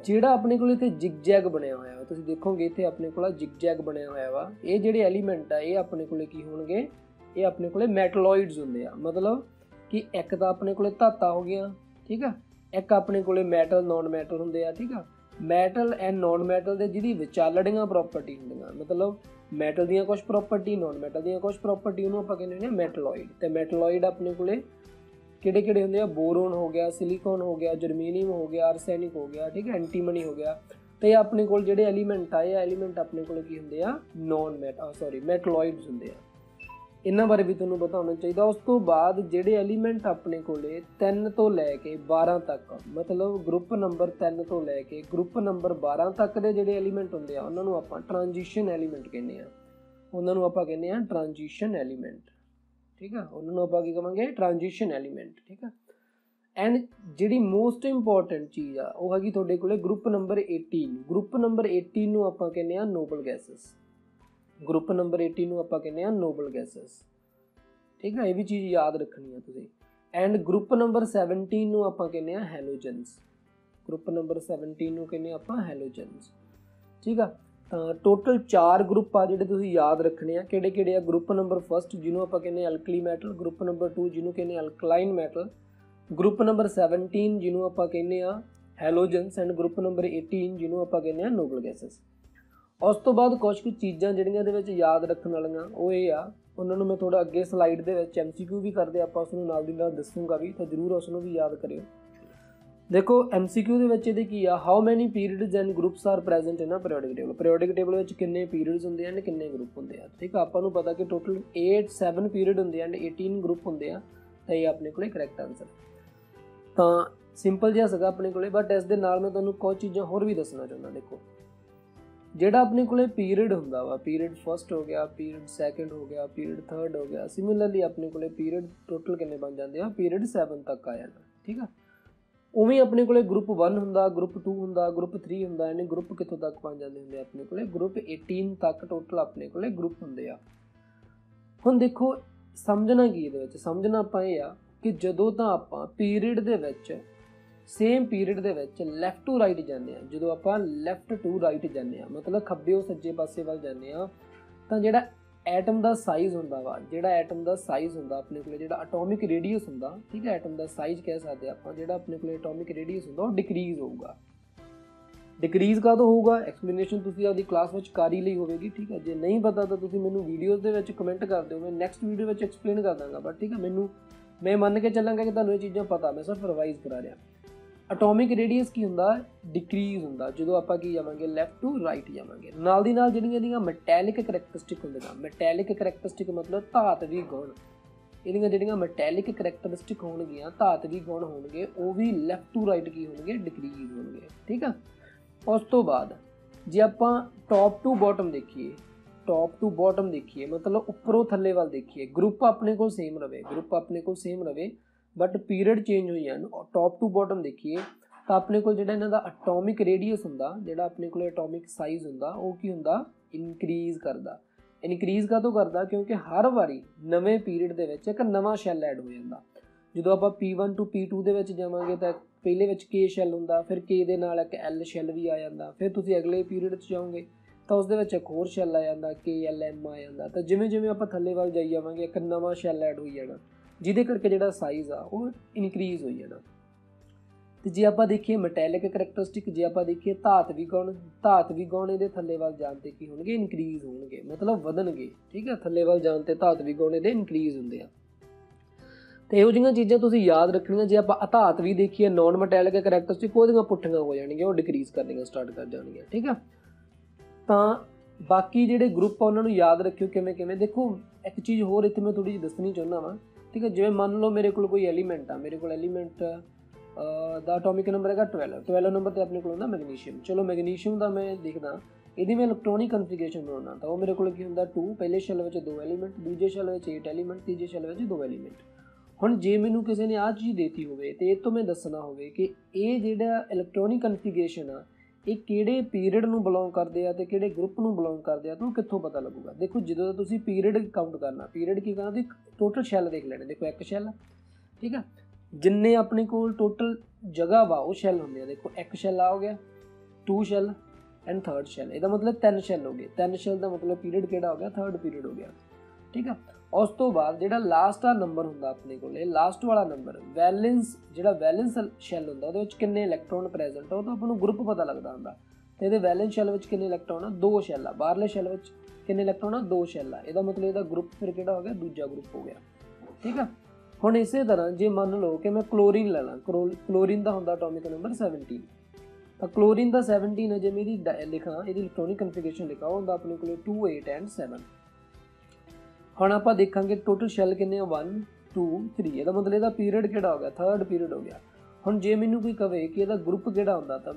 ਜਿਹੜਾ ਆਪਣੇ ਕੋਲ ਇੱਥੇ ਜਿਗਜੈਗ ਬਣਿਆ ਹੋਇਆ ਵਾ, ਤੁਸੀਂ ਦੇਖੋਗੇ ਇੱਥੇ ਆਪਣੇ ਕੋਲ ਜਿਗਜੈਗ ਬਣਿਆ ਹੋਇਆ ਵਾ। ਇਹ ਜਿਹੜੇ ਐਲੀਮੈਂਟ ਆ, ਇਹ ਆਪਣੇ ਕੋਲੇ ਕੀ ਹੋਣਗੇ? ਇਹ ਆਪਣੇ ਕੋਲੇ ਮੈਟਲੋਇਡਸ ਹੁੰਦੇ ਆ। ਮਤਲਬ ਕਿ ਇੱਕ ਤਾਂ ਆਪਣੇ ਕੋਲੇ ਧਾਤਾਂ ਹੋ ਗਈਆਂ, ਠੀਕ ਆ? ਇੱਕ ਆਪਣੇ ਕੋਲੇ ਮੈਟਲ ਨਾਨ ਮੈਟਲ ਹੁੰਦੇ ਆ, ਠੀਕ ਆ? ਮੈਟਲ ਐਂਡ ਨਾਨ ਮੈਟਲ ਦੇ ਜਿਹਦੀ ਵਿਚਾਲੜੀਆਂ ਪ੍ਰਾਪਰਟੀ ਹੁੰਦੀਆਂ। ਮਤਲਬ ਮੈਟਲ ਦੀਆਂ ਕੁਝ ਪ੍ਰਾਪਰਟੀ ਨਾਨ ਮੈਟਲ ਦੀਆਂ ਕੁਝ ਪ੍ਰਾਪਰਟੀ ਉਹਨੂੰ ਆਪਾਂ ਕਹਿੰਦੇ ਨੇ ਮੈਟਲੋਇਡ ਤੇ ਮੈਟਲੋਇਡ ਆਪਣੇ ਕੋਲੇ ਕਿਹੜੇ ਕਿਹੜੇ ਹੁੰਦੇ ਆ? ਬੋਰੋਨ ਹੋ ਗਿਆ ਸਿਲੀਕਨ ਹੋ ਗਿਆ ਜਰਮੀਨੀਅਮ ਹੋ ਗਿਆ ਆਰਸੈਨਿਕ ਹੋ ਗਿਆ, ਠੀਕ ਹੈ ਐਂਟੀਮਨੀ ਹੋ ਗਿਆ। ਤੇ ਆਪਣੇ ਕੋਲ ਜਿਹੜੇ ਐਲੀਮੈਂਟ ਆ ਇਹ ਐਲੀਮੈਂਟ ਆਪਣੇ ਕੋਲ ਕੀ ਹੁੰਦੇ ਆ? ਨਾਨ ਮੈਟ ਸੌਰੀ ਮੈਟਲੋਇਡਸ ਹੁੰਦੇ ਆ। ਇਹਨਾਂ ਬਾਰੇ ਵੀ ਤੁਹਾਨੂੰ ਪਤਾ ਹੋਣਾ ਚਾਹੀਦਾ। ਉਸ ਤੋਂ ਬਾਅਦ ਜਿਹੜੇ ਐਲੀਮੈਂਟ ਆਪਣੇ ਕੋਲੇ 3 ਤੋਂ ਲੈ ਕੇ 12 ਤੱਕ, ਮਤਲਬ ਗਰੁੱਪ ਨੰਬਰ 3 ਤੋਂ ਲੈ ਕੇ ਗਰੁੱਪ ਨੰਬਰ 12 ਤੱਕ ਦੇ ਜਿਹੜੇ ਐਲੀਮੈਂਟ ਹੁੰਦੇ ਆ, ਉਹਨਾਂ ਨੂੰ ਆਪਾਂ ਟ੍ਰਾਂਜੀਸ਼ਨ ਐਲੀਮੈਂਟ ਕਹਿੰਦੇ ਆ। ਉਹਨਾਂ ਨੂੰ ਆਪਾਂ ਕਹਿੰਦੇ ਆ ਟ੍ਰਾਂਜੀਸ਼ਨ ਐਲੀਮੈਂਟ ਠੀਕ ਆ? ਉਹਨਾਂ ਨੂੰ ਆਪਾਂ ਕੀ ਕਹਾਂਗੇ ਟ੍ਰਾਂਜੀਸ਼ਨ ਐਲੀਮੈਂਟ ਠੀਕ ਆ? ਐਂਡ ਜਿਹੜੀ ਮੋਸਟ ਇੰਪੋਰਟੈਂਟ ਚੀਜ਼ ਆ, ਉਹ ਹੈਗੀ ਤੁਹਾਡੇ ਕੋਲੇ ਗਰੁੱਪ ਨੰਬਰ 18 ਗਰੁੱਪ ਨੰਬਰ 18 ਨੂੰ ਆਪਾਂ ਕਹਿੰਦੇ ਆ ਨੋਬਲ ਗੈਸਸ ਗਰੁੱਪ ਨੰਬਰ 18 ਨੂੰ ਆਪਾਂ ਕਹਿੰਦੇ ਆ ਨੋਬਲ ਗੈਸਸ ਠੀਕ ਆ, ਇਹ ਵੀ ਚੀਜ਼ ਯਾਦ ਰੱਖਣੀ ਆ ਤੁਸੀਂ। ਐਂਡ ਗਰੁੱਪ ਨੰਬਰ 17 ਨੂੰ ਆਪਾਂ ਕਹਿੰਦੇ ਆ ਹੈਲੋਜਨਸ ਗਰੁੱਪ ਨੰਬਰ 17 ਨੂੰ ਕਹਿੰਦੇ ਆਪਾਂ ਹੈਲੋਜਨਸ ਠੀਕ ਆ, ਤਾਂ ਟੋਟਲ 4 ਗਰੁੱਪ ਆ ਜਿਹੜੇ ਤੁਸੀਂ ਯਾਦ ਰੱਖਣੇ ਆ। ਕਿਹੜੇ ਕਿਹੜੇ ਆ? ਗਰੁੱਪ ਨੰਬਰ 1 ਜਿਹਨੂੰ ਆਪਾਂ ਕਹਿੰਦੇ ਅਲਕਲੀ ਮੈਟਲ ਗਰੁੱਪ ਨੰਬਰ 2 ਜਿਹਨੂੰ ਕਹਿੰਦੇ ਅਲਕਲਾਈਨ ਮੈਟਲ ਗਰੁੱਪ ਨੰਬਰ 17 ਜਿਹਨੂੰ ਆਪਾਂ ਕਹਿੰਦੇ ਆ ਹੈਲੋਜਨਸ ਐਂਡ ਗਰੁੱਪ ਨੰਬਰ 18 ਜਿਹਨੂੰ ਆਪਾਂ ਕਹਿੰਦੇ ਆ ਨੋਬਲ ਗੈਸਸ ਉਸ ਤੋਂ ਬਾਅਦ ਕੁਝ ਕੁ ਚੀਜ਼ਾਂ ਜਿਹੜੀਆਂ ਦੇ ਵਿੱਚ ਯਾਦ ਰੱਖਣ ਵਾਲੀਆਂ, ਉਹ ਇਹ ਆ, ਉਹਨਾਂ ਨੂੰ ਮੈਂ ਥੋੜਾ ਅੱਗੇ ਸਲਾਈਡ ਦੇ ਵਿੱਚ ਐਮਸੀਕਿਊ ਵੀ ਕਰਦੇ, ਆਪਾਂ ਉਸ ਨੂੰ ਨਾਲ ਦੀ ਨਾਲ ਦੱਸੂਗਾ ਵੀ, ਤਾਂ ਜਰੂਰ ਉਸ ਨੂੰ ਵੀ ਯਾਦ ਕਰਿਓ। ਦੇਖੋ ਐਮਸੀਕਿਊ ਦੇ ਵਿੱਚ ਇਹਦੇ ਕੀ ਆ how many periods and groups are present in a periodic table periodic table ਵਿੱਚ ਕਿੰਨੇ ਪੀਰੀਅਡਸ ਹੁੰਦੇ ਆ ਕਿੰਨੇ ਗਰੁੱਪ ਹੁੰਦੇ ਆ? ਠੀਕ ਆ, ਆਪਾਂ ਨੂੰ ਪਤਾ ਕਿ ਟੋਟਲ 8 7 ਪੀਰੀਅਡ ਹੁੰਦੇ ਹਨ ਐਂਡ 18 ਗਰੁੱਪ ਹੁੰਦੇ ਆ, ਤਾਂ ਇਹ ਆਪਣੇ ਕੋਲੇ ਕਰੈਕਟ ਆਨਸਰ ਤਾਂ ਸਿੰਪਲ ਜਿਹਾ ਸੀਗਾ ਆਪਣੇ ਕੋਲੇ ਬਟ ਇਸ ਦੇ ਨਾਲ ਮੈਂ ਤੁਹਾਨੂੰ ਕੁਝ ਚੀਜ਼ਾਂ ਹੋਰ ਵੀ ਦੱਸਣਾ ਚਾਹੁੰਦਾ, ਦੇਖੋ। ਜਿਹੜਾ ਆਪਣੇ ਕੋਲੇ ਪੀਰੀਅਡ ਹੁੰਦਾ ਵਾ ਪੀਰੀਅਡ ਫਰਸਟ ਹੋ ਗਿਆ ਪੀਰੀਅਡ ਸੈਕੰਡ ਹੋ ਗਿਆ ਪੀਰੀਅਡ ਥਰਡ ਹੋ ਗਿਆ ਸਿਮਿਲਰਲੀ ਆਪਣੇ ਕੋਲੇ ਪੀਰੀਅਡ ਟੋਟਲ ਕਿੰਨੇ ਬਣ ਜਾਂਦੇ ਆ? ਪੀਰੀਅਡ 7 ਤੱਕ ਆ ਜਾਂਦਾ, ਠੀਕ ਆ? ਉਵੇਂ ਆਪਣੇ ਕੋਲੇ ਗਰੁੱਪ 1 ਹੁੰਦਾ ਗਰੁੱਪ 2 ਹੁੰਦਾ ਗਰੁੱਪ 3 ਹੁੰਦਾ, ਯਾਨੀ ਗਰੁੱਪ ਕਿੱਥੋਂ ਤੱਕ ਪਹੁੰਚ ਜਾਂਦੇ ਹੁੰਦੇ ਆ ਆਪਣੇ ਕੋਲੇ? ਗਰੁੱਪ 18 ਤੱਕ ਟੋਟਲ ਆਪਣੇ ਕੋਲੇ ਗਰੁੱਪ ਹੁੰਦੇ ਆ। ਹੁਣ ਦੇਖੋ, ਸਮਝਣਾ ਕੀ ਇਹਦੇ ਵਿੱਚ? ਸਮਝਣਾ ਆਪਾਂ ਇਹ ਆ ਕਿ ਜਦੋਂ ਤਾਂ ਆਪਾਂ ਪੀਰੀਅਡ ਦੇ ਵਿੱਚ ਸੇਮ ਪੀਰੀਅਡ ਦੇ ਵਿੱਚ ਲੈਫਟ ਟੂ ਰਾਈਟ ਜਾਂਦੇ ਆ ਜਦੋਂ ਆਪਾਂ ਲੈਫਟ ਟੂ ਰਾਈਟ ਜਾਂਦੇ ਆ ਮਤਲਬ ਖੱਬੇੋਂ ਸੱਜੇ ਪਾਸੇ ਵੱਲ ਜਾਂਦੇ ਆ ਤਾਂ ਜਿਹੜਾ ਐਟਮ ਦਾ ਸਾਈਜ਼ ਹੁੰਦਾ ਵਾ, ਜਿਹੜਾ ਐਟਮ ਦਾ ਸਾਈਜ਼ ਹੁੰਦਾ ਆਪਣੇ ਕੋਲੇ, ਜਿਹੜਾ ਐਟੋਮਿਕ ਰੇਡੀਅਸ ਹੁੰਦਾ, ਠੀਕ ਹੈ ਐਟਮ ਦਾ ਸਾਈਜ਼ ਕਹਿ ਸਕਦੇ ਆਪਾਂ, ਜਿਹੜਾ ਆਪਣੇ ਕੋਲੇ ਐਟੋਮਿਕ ਰੇਡੀਅਸ ਹੁੰਦਾ, ਉਹ ਡਿਕਰੀਜ਼ ਹੋਊਗਾ। ਡਿਕਰੀਜ਼ ਕਦੋਂ ਹੋਊਗਾ? ਐਕਸਪਲੇਨੇਸ਼ਨ ਤੁਸੀਂ ਆਪਦੀ ਕਲਾਸ ਵਿੱਚ ਕਾਰੀ ਲਈ ਹੋਵੇਗੀ, ਠੀਕ ਹੈ। ਜੇ ਨਹੀਂ ਪਤਾ ਤਾਂ ਤੁਸੀਂ ਮੈਨੂੰ ਵੀਡੀਓਜ਼ ਦੇ ਵਿੱਚ ਕਮੈਂਟ ਕਰ ਦਿਓ, ਮੈਂ ਨੈਕਸਟ ਵੀਡੀਓ ਵਿੱਚ ਐਕਸਪਲੇਨ ਕਰ ਦਾਂਗਾ ਬਟ ਠੀਕ ਹੈ, ਮੈਨੂੰ, ਮੈਂ ਮੰਨ ਕੇ ਚੱਲਾਂਗਾ ਕਿ ਤੁਹਾਨੂੰ ਇਹ ਚੀਜ਼ਾਂ ਪਤਾ, ਮੈਂ ਸਿਰਫ ਰਿਵਾਈਜ਼ ਕਰਾ ਰਿਹਾ। ਐਟੋਮਿਕ ਰੇਡੀਅਸ ਕੀ ਹੁੰਦਾ? ਡਿਕਰੀਜ਼ ਹੁੰਦਾ, ਜਦੋਂ ਆਪਾਂ ਕੀ ਜਾਵਾਂਗੇ? ਲੈਫਟ ਟੂ ਰਾਈਟ ਜਾਵਾਂਗੇ। ਨਾਲ ਦੀ ਨਾਲ ਜਿਹੜੀਆਂ ਇਹਦੀਆਂ ਮੈਟੈਲਿਕ ਕੈਰੈਕਟਰਿਸਟਿਕ ਨਾ ਮੈਟੈਲਿਕ ਕੈਰੈਕਟਰਿਸਟਿਕ ਮਤਲਬ ਧਾਤਵੀ ਗੁਣ। ਇਹਦੀਆਂ ਜਿਹੜੀਆਂ ਮੈਟੈਲਿਕ ਕੈਰੈਕਟਰਿਸਟਿਕ ਹੋਣਗੀਆਂ ਧਾਤਵੀ ਗੁਣ ਹੋਣਗੇ, ਉਹ ਵੀ ਲੈਫਟ ਟੂ ਰਾਈਟ ਕੀ ਹੋਣਗੇ? ਡਿਕਰੀਜ਼ ਹੋਣਗੇ। ਠੀਕ ਆ? ਉਸ ਤੋਂ ਬਾਅਦ, ਜੇ ਆਪਾਂ ਟੌਪ ਟੂ ਬਾਟਮ ਦੇਖੀਏ ਟੌਪ ਟੂ ਬਾਟਮ ਦੇਖੀਏ, ਮਤਲਬ ਉੱਪਰੋਂ ਥੱਲੇ ਵੱਲ ਦੇਖੀਏ ਗਰੁੱਪ ਆਪਣੇ ਕੋਲ ਸੇਮ ਰਵੇ ਗਰੁੱਪ ਆਪਣੇ ਕੋਲ ਸੇਮ ਰਵੇ ਬਟ ਪੀਰੀਅਡ ਚੇਂਜ ਹੋਈ ਜਾਣ ਟੌਪ ਟੂ ਬਾਟਮ ਦੇਖੀਏ, ਤਾਂ ਆਪਣੇ ਕੋਲ ਜਿਹੜਾ ਇਹਨਾਂ ਦਾ ਐਟੋਮਿਕ ਰੇਡੀਅਸ ਹੁੰਦਾ, ਜਿਹੜਾ ਆਪਣੇ ਕੋਲ ਐਟੋਮਿਕ ਸਾਈਜ਼ ਹੁੰਦਾ, ਉਹ ਕੀ ਹੁੰਦਾ? ਇਨਕਰੀਜ਼ ਕਰਦਾ। ਇਨਕਰੀਜ਼ ਕਾਹਤੋਂ ਕਰਦਾ? ਕਿਉਂਕਿ ਹਰ ਵਾਰੀ ਨਵੇਂ ਪੀਰੀਅਡ ਦੇ ਵਿੱਚ ਇੱਕ ਨਵਾਂ ਸ਼ੈਲ ਐਡ ਹੋ ਜਾਂਦਾ। ਜਦੋਂ ਆਪਾਂ P1 ਤੋਂ P2 ਦੇ ਵਿੱਚ ਜਾਵਾਂਗੇ, ਤਾਂ ਪਹਿਲੇ ਵਿੱਚ K ਸ਼ੈਲ ਹੁੰਦਾ, ਫਿਰ K ਦੇ ਨਾਲ ਇੱਕ L ਸ਼ੈਲ ਵੀ ਆ ਜਾਂਦਾ, ਫਿਰ ਤੁਸੀਂ ਅਗਲੇ ਪੀਰੀਅਡ 'ਚ ਜਾਓਗੇ, ਤਾਂ ਉਸ ਦੇ ਵਿੱਚ ਇੱਕ ਹੋਰ ਸ਼ੈਲ ਆ ਜਾਂਦਾ KLM ਆ ਜਾਂਦਾ। ਤਾਂ ਜਿਵੇਂ ਜਿਵੇਂ ਆਪਾਂ ਥੱਲੇ ਵੱਲ ਜਾਈ ਜਾਵਾਂਗੇ, ਇੱਕ ਨਵਾਂ ਸ਼ੈਲ ਐਡ ਹੋਈ ਜਾਣਾ। ਜਿਹਦੇ ਕਰਕੇ ਜਿਹੜਾ ਸਾਈਜ਼ ਆ, ਉਹ ਇਨਕਰੀਜ਼ ਹੋਈ ਜਾਣਾ ਤੇ ਜੇ ਆਪਾਂ ਦੇਖੀਏ ਮੈਟੈਲਿਕ ਕੈਰੈਕਟਰਿਸਟਿਕ ਜੇ ਆਪਾਂ ਦੇਖੀਏ ਧਾਤਵੀ ਗੁਣ ਧਾਤਵੀ ਗੁਣ ਇਹਦੇ ਥੱਲੇ ਵੱਲ ਜਾਣ ਤੇ ਕੀ ਹੋਣਗੇ? ਇਨਕਰੀਜ਼ ਹੋਣਗੇ, ਮਤਲਬ ਵਧਣਗੇ, ਠੀਕ ਹੈ? ਥੱਲੇ ਵੱਲ ਜਾਣ ਤੇ ਧਾਤਵੀ ਗੁਣ ਇਹਦੇ ਇਨਕਰੀਜ਼ ਹੁੰਦੇ ਆ। ਤੇ ਇਹੋ ਜਿਹੀਆਂ ਚੀਜ਼ਾਂ ਤੁਸੀਂ ਯਾਦ ਰੱਖਣੀਆਂ, ਜੇ ਆਪਾਂ ਅਧਾਤ ਵੀ ਦੇਖੀਏ ਨਾਨ ਮੈਟੈਲਿਕ ਕੈਰੈਕਟਰਿਸਟਿਕ ਉਹਦੀਆਂ ਪੁੱਠੀਆਂ ਹੋ ਜਾਣਗੀਆਂ, ਉਹ ਡਿਕਰੀਜ਼ ਕਰਨੀਆਂ ਸਟਾਰਟ ਕਰ ਜਾਣਗੀਆਂ, ਠੀਕ ਆ ਤਾਂ ਬਾਕੀ ਜਿਹੜੇ ਗਰੁੱਪ ਆ, ਉਹਨਾਂ ਨੂੰ ਯਾਦ ਰੱਖਿਓ ਕਿਵੇਂ ਕਿਵੇਂ ਦੇਖੋ, ਇੱਕ ਚੀਜ਼ ਹੋਰ ਇੱਥੇ ਮੈਂ ਥੋੜੀ ਜਿਹੀ ਦੱਸਣੀ ਚਾਹੁੰਦਾ ਵਾਂ। ਠੀਕ ਹੈ, ਜਿਵੇਂ ਮੰਨ ਲਓ ਮੇਰੇ ਕੋਲ ਕੋਈ ਐਲੀਮੈਂਟ ਆ, ਮੇਰੇ ਕੋਲ ਐਲੀਮੈਂਟ ਦਾ ਐਟੋਮਿਕ ਨੰਬਰ ਹੈਗਾ 12 12 ਨੰਬਰ ਤੇ ਆਪਣੇ ਕੋਲ ਹੁੰਦਾ ਮੈਗਨੀਸ਼ੀਅਮ ਚਲੋ ਮੈਗਨੀਸ਼ੀਅਮ ਦਾ ਮੈਂ ਦੇਖਦਾ, ਇਹਦੀ ਮੈਂ ਇਲੈਕਟ੍ਰੋਨਿਕ ਕਨਫੀਗਰੇਸ਼ਨ ਬਣਾਉਣਾ ਤਾਂ ਉਹ ਮੇਰੇ ਕੋਲ ਕੀ ਹੁੰਦਾ 2 ਪਹਿਲੇ ਸ਼ੈਲ ਵਿੱਚ ਦੋ ਐਲੀਮੈਂਟ ਦੂਜੇ ਸ਼ੈਲ ਵਿੱਚ 8 ਐਲੀਮੈਂਟ ਤੀਜੇ ਸ਼ੈਲ ਵਿੱਚ ਦੋ ਐਲੀਮੈਂਟ ਹੁਣ ਜੇ ਮੈਨੂੰ ਕਿਸੇ ਨੇ ਆਹ ਚੀਜ਼ ਦੇਤੀ ਹੋਵੇ, ਤੇ ਇਹ ਤੋਂ ਮੈਂ ਦੱਸਣਾ ਹੋਵੇ ਕਿ ਇਹ ਜਿਹੜਾ ਇਲੈਕਟ੍ਰੋਨਿਕ ਕਨਫੀਗਰੇਸ਼ਨ ਆ ਇਹ ਕਿਹੜੇ ਪੀਰੀਅਡ ਨੂੰ ਬਿਲੋਂਗ ਕਰਦੇ ਆ ਤੇ ਕਿਹੜੇ ਗਰੁੱਪ ਨੂੰ ਬਿਲੋਂਗ ਕਰਦੇ ਆ, ਤੁਹਾਨੂੰ ਕਿੱਥੋਂ ਪਤਾ ਲੱਗੂਗਾ? ਦੇਖੋ, ਜਦੋਂ ਤੁਸੀਂ ਪੀਰੀਅਡ ਕਾਊਂਟ ਕਰਨਾ ਪੀਰੀਅਡ ਕੀ ਕਰਨਾ? ਤੁਸੀਂ ਟੋਟਲ ਸ਼ੈਲ ਦੇਖ ਲੈਣੇ, ਦੇਖੋ, ਇੱਕ ਸ਼ੈਲ ਠੀਕ ਆ? ਜਿੰਨੇ ਆਪਣੇ ਕੋਲ ਟੋਟਲ ਜਗ੍ਹਾ ਵਾ, ਉਹ ਸ਼ੈਲ ਹੁੰਦੇ ਆ। ਦੇਖੋ, ਇੱਕ ਸ਼ੈਲ ਆ, ਹੋ ਗਿਆ two shell and third shell ਇਹਦਾ ਮਤਲਬ ਤਿੰਨ ਸ਼ੈਲ ਹੋ ਗਏ। ਤਿੰਨ ਸ਼ੈਲ ਦਾ ਮਤਲਬ ਪੀਰੀਅਡ ਕਿਹੜਾ ਹੋ ਗਿਆ? ਥਰਡ ਪੀਰੀਅਡ ਹੋ ਗਿਆ, ਠੀਕ ਆ? ਉਸ ਤੋਂ ਬਾਅਦ ਜਿਹੜਾ ਲਾਸਟ ਆ ਨੰਬਰ ਹੁੰਦਾ ਆਪਣੇ ਕੋਲ ਇਹ ਲਾਸਟ ਵਾਲਾ ਨੰਬਰ ਵੈਲੈਂਸ ਜਿਹੜਾ ਵੈਲੈਂਸ ਸ਼ੈਲ ਹੁੰਦਾ ਉਹਦੇ ਵਿੱਚ ਕਿੰਨੇ ਇਲੈਕਟ੍ਰੋਨ ਪ੍ਰੈਜ਼ੈਂਟ ਆ, ਉਹ ਤਾਂ ਆਪਾਂ ਨੂੰ ਗਰੁੱਪ ਪਤਾ ਲੱਗਦਾ ਹੁੰਦਾ। ਤੇ ਇਹਦੇ ਵੈਲੈਂਸ ਸ਼ੈਲ ਵਿੱਚ ਕਿੰਨੇ ਇਲੈਕਟ੍ਰੋਨ ਆ? ਦੋ ਸ਼ੈਲ ਆ। ਬਾਹਰਲੇ ਸ਼ੈਲ ਵਿੱਚ ਕਿੰਨੇ ਇਲੈਕਟ੍ਰੋਨ ਆ? ਦੋ ਸ਼ੈਲ ਆ। ਇਹਦਾ ਮਤਲਬ ਇਹਦਾ ਗਰੁੱਪ ਫਿਰ ਕਿਹੜਾ ਹੋ ਗਿਆ? ਦੂਜਾ ਗਰੁੱਪ ਹੋ ਗਿਆ। ਠੀਕ ਆ? ਹੁਣ ਇਸੇ ਤਰ੍ਹਾਂ ਜੇ ਮੰਨ ਲਓ ਕਿ ਮੈਂ ਕਲੋਰੀਨ ਲੈ ਲਾਂ ਕਲੋਰੀਨ ਦਾ ਹੁੰਦਾ ਐਟੋਮਿਕ ਨੰਬਰ 17 ਤਾਂ ਕਲੋਰੀਨ ਦਾ 17 ਹੈ ਜੇ ਮੇਰੀ ਲਿਖਾਂ, ਇਹਦੀ ਇਲੈਕਟ੍ਰੋਨਿਕ ਕਨਫੀਗਰੇਸ਼ਨ ਲਿਖਾਂ ਹੁੰਦਾ ਆਪਣੇ ਕੋਲ 2 8 ਐਂਡ 7 ਹੁਣ ਆਪਾਂ ਦੇਖਾਂਗੇ ਟੋਟਲ ਸ਼ੈਲ ਕਿੰਨੇ ਆ? 1 2 3 ਇਹਦਾ ਮਤਲਬ ਇਹਦਾ ਪੀਰੀਅਡ ਕਿਹੜਾ ਹੋ ਗਿਆ? ਥਰਡ ਪੀਰੀਅਡ ਹੋ ਗਿਆ। ਹੁਣ ਜੇ ਮੈਨੂੰ ਕੋਈ ਕਵੇ ਕਿ ਇਹਦਾ ਗਰੁੱਪ ਕਿਹੜਾ ਹੁੰਦਾ, ਤਾਂ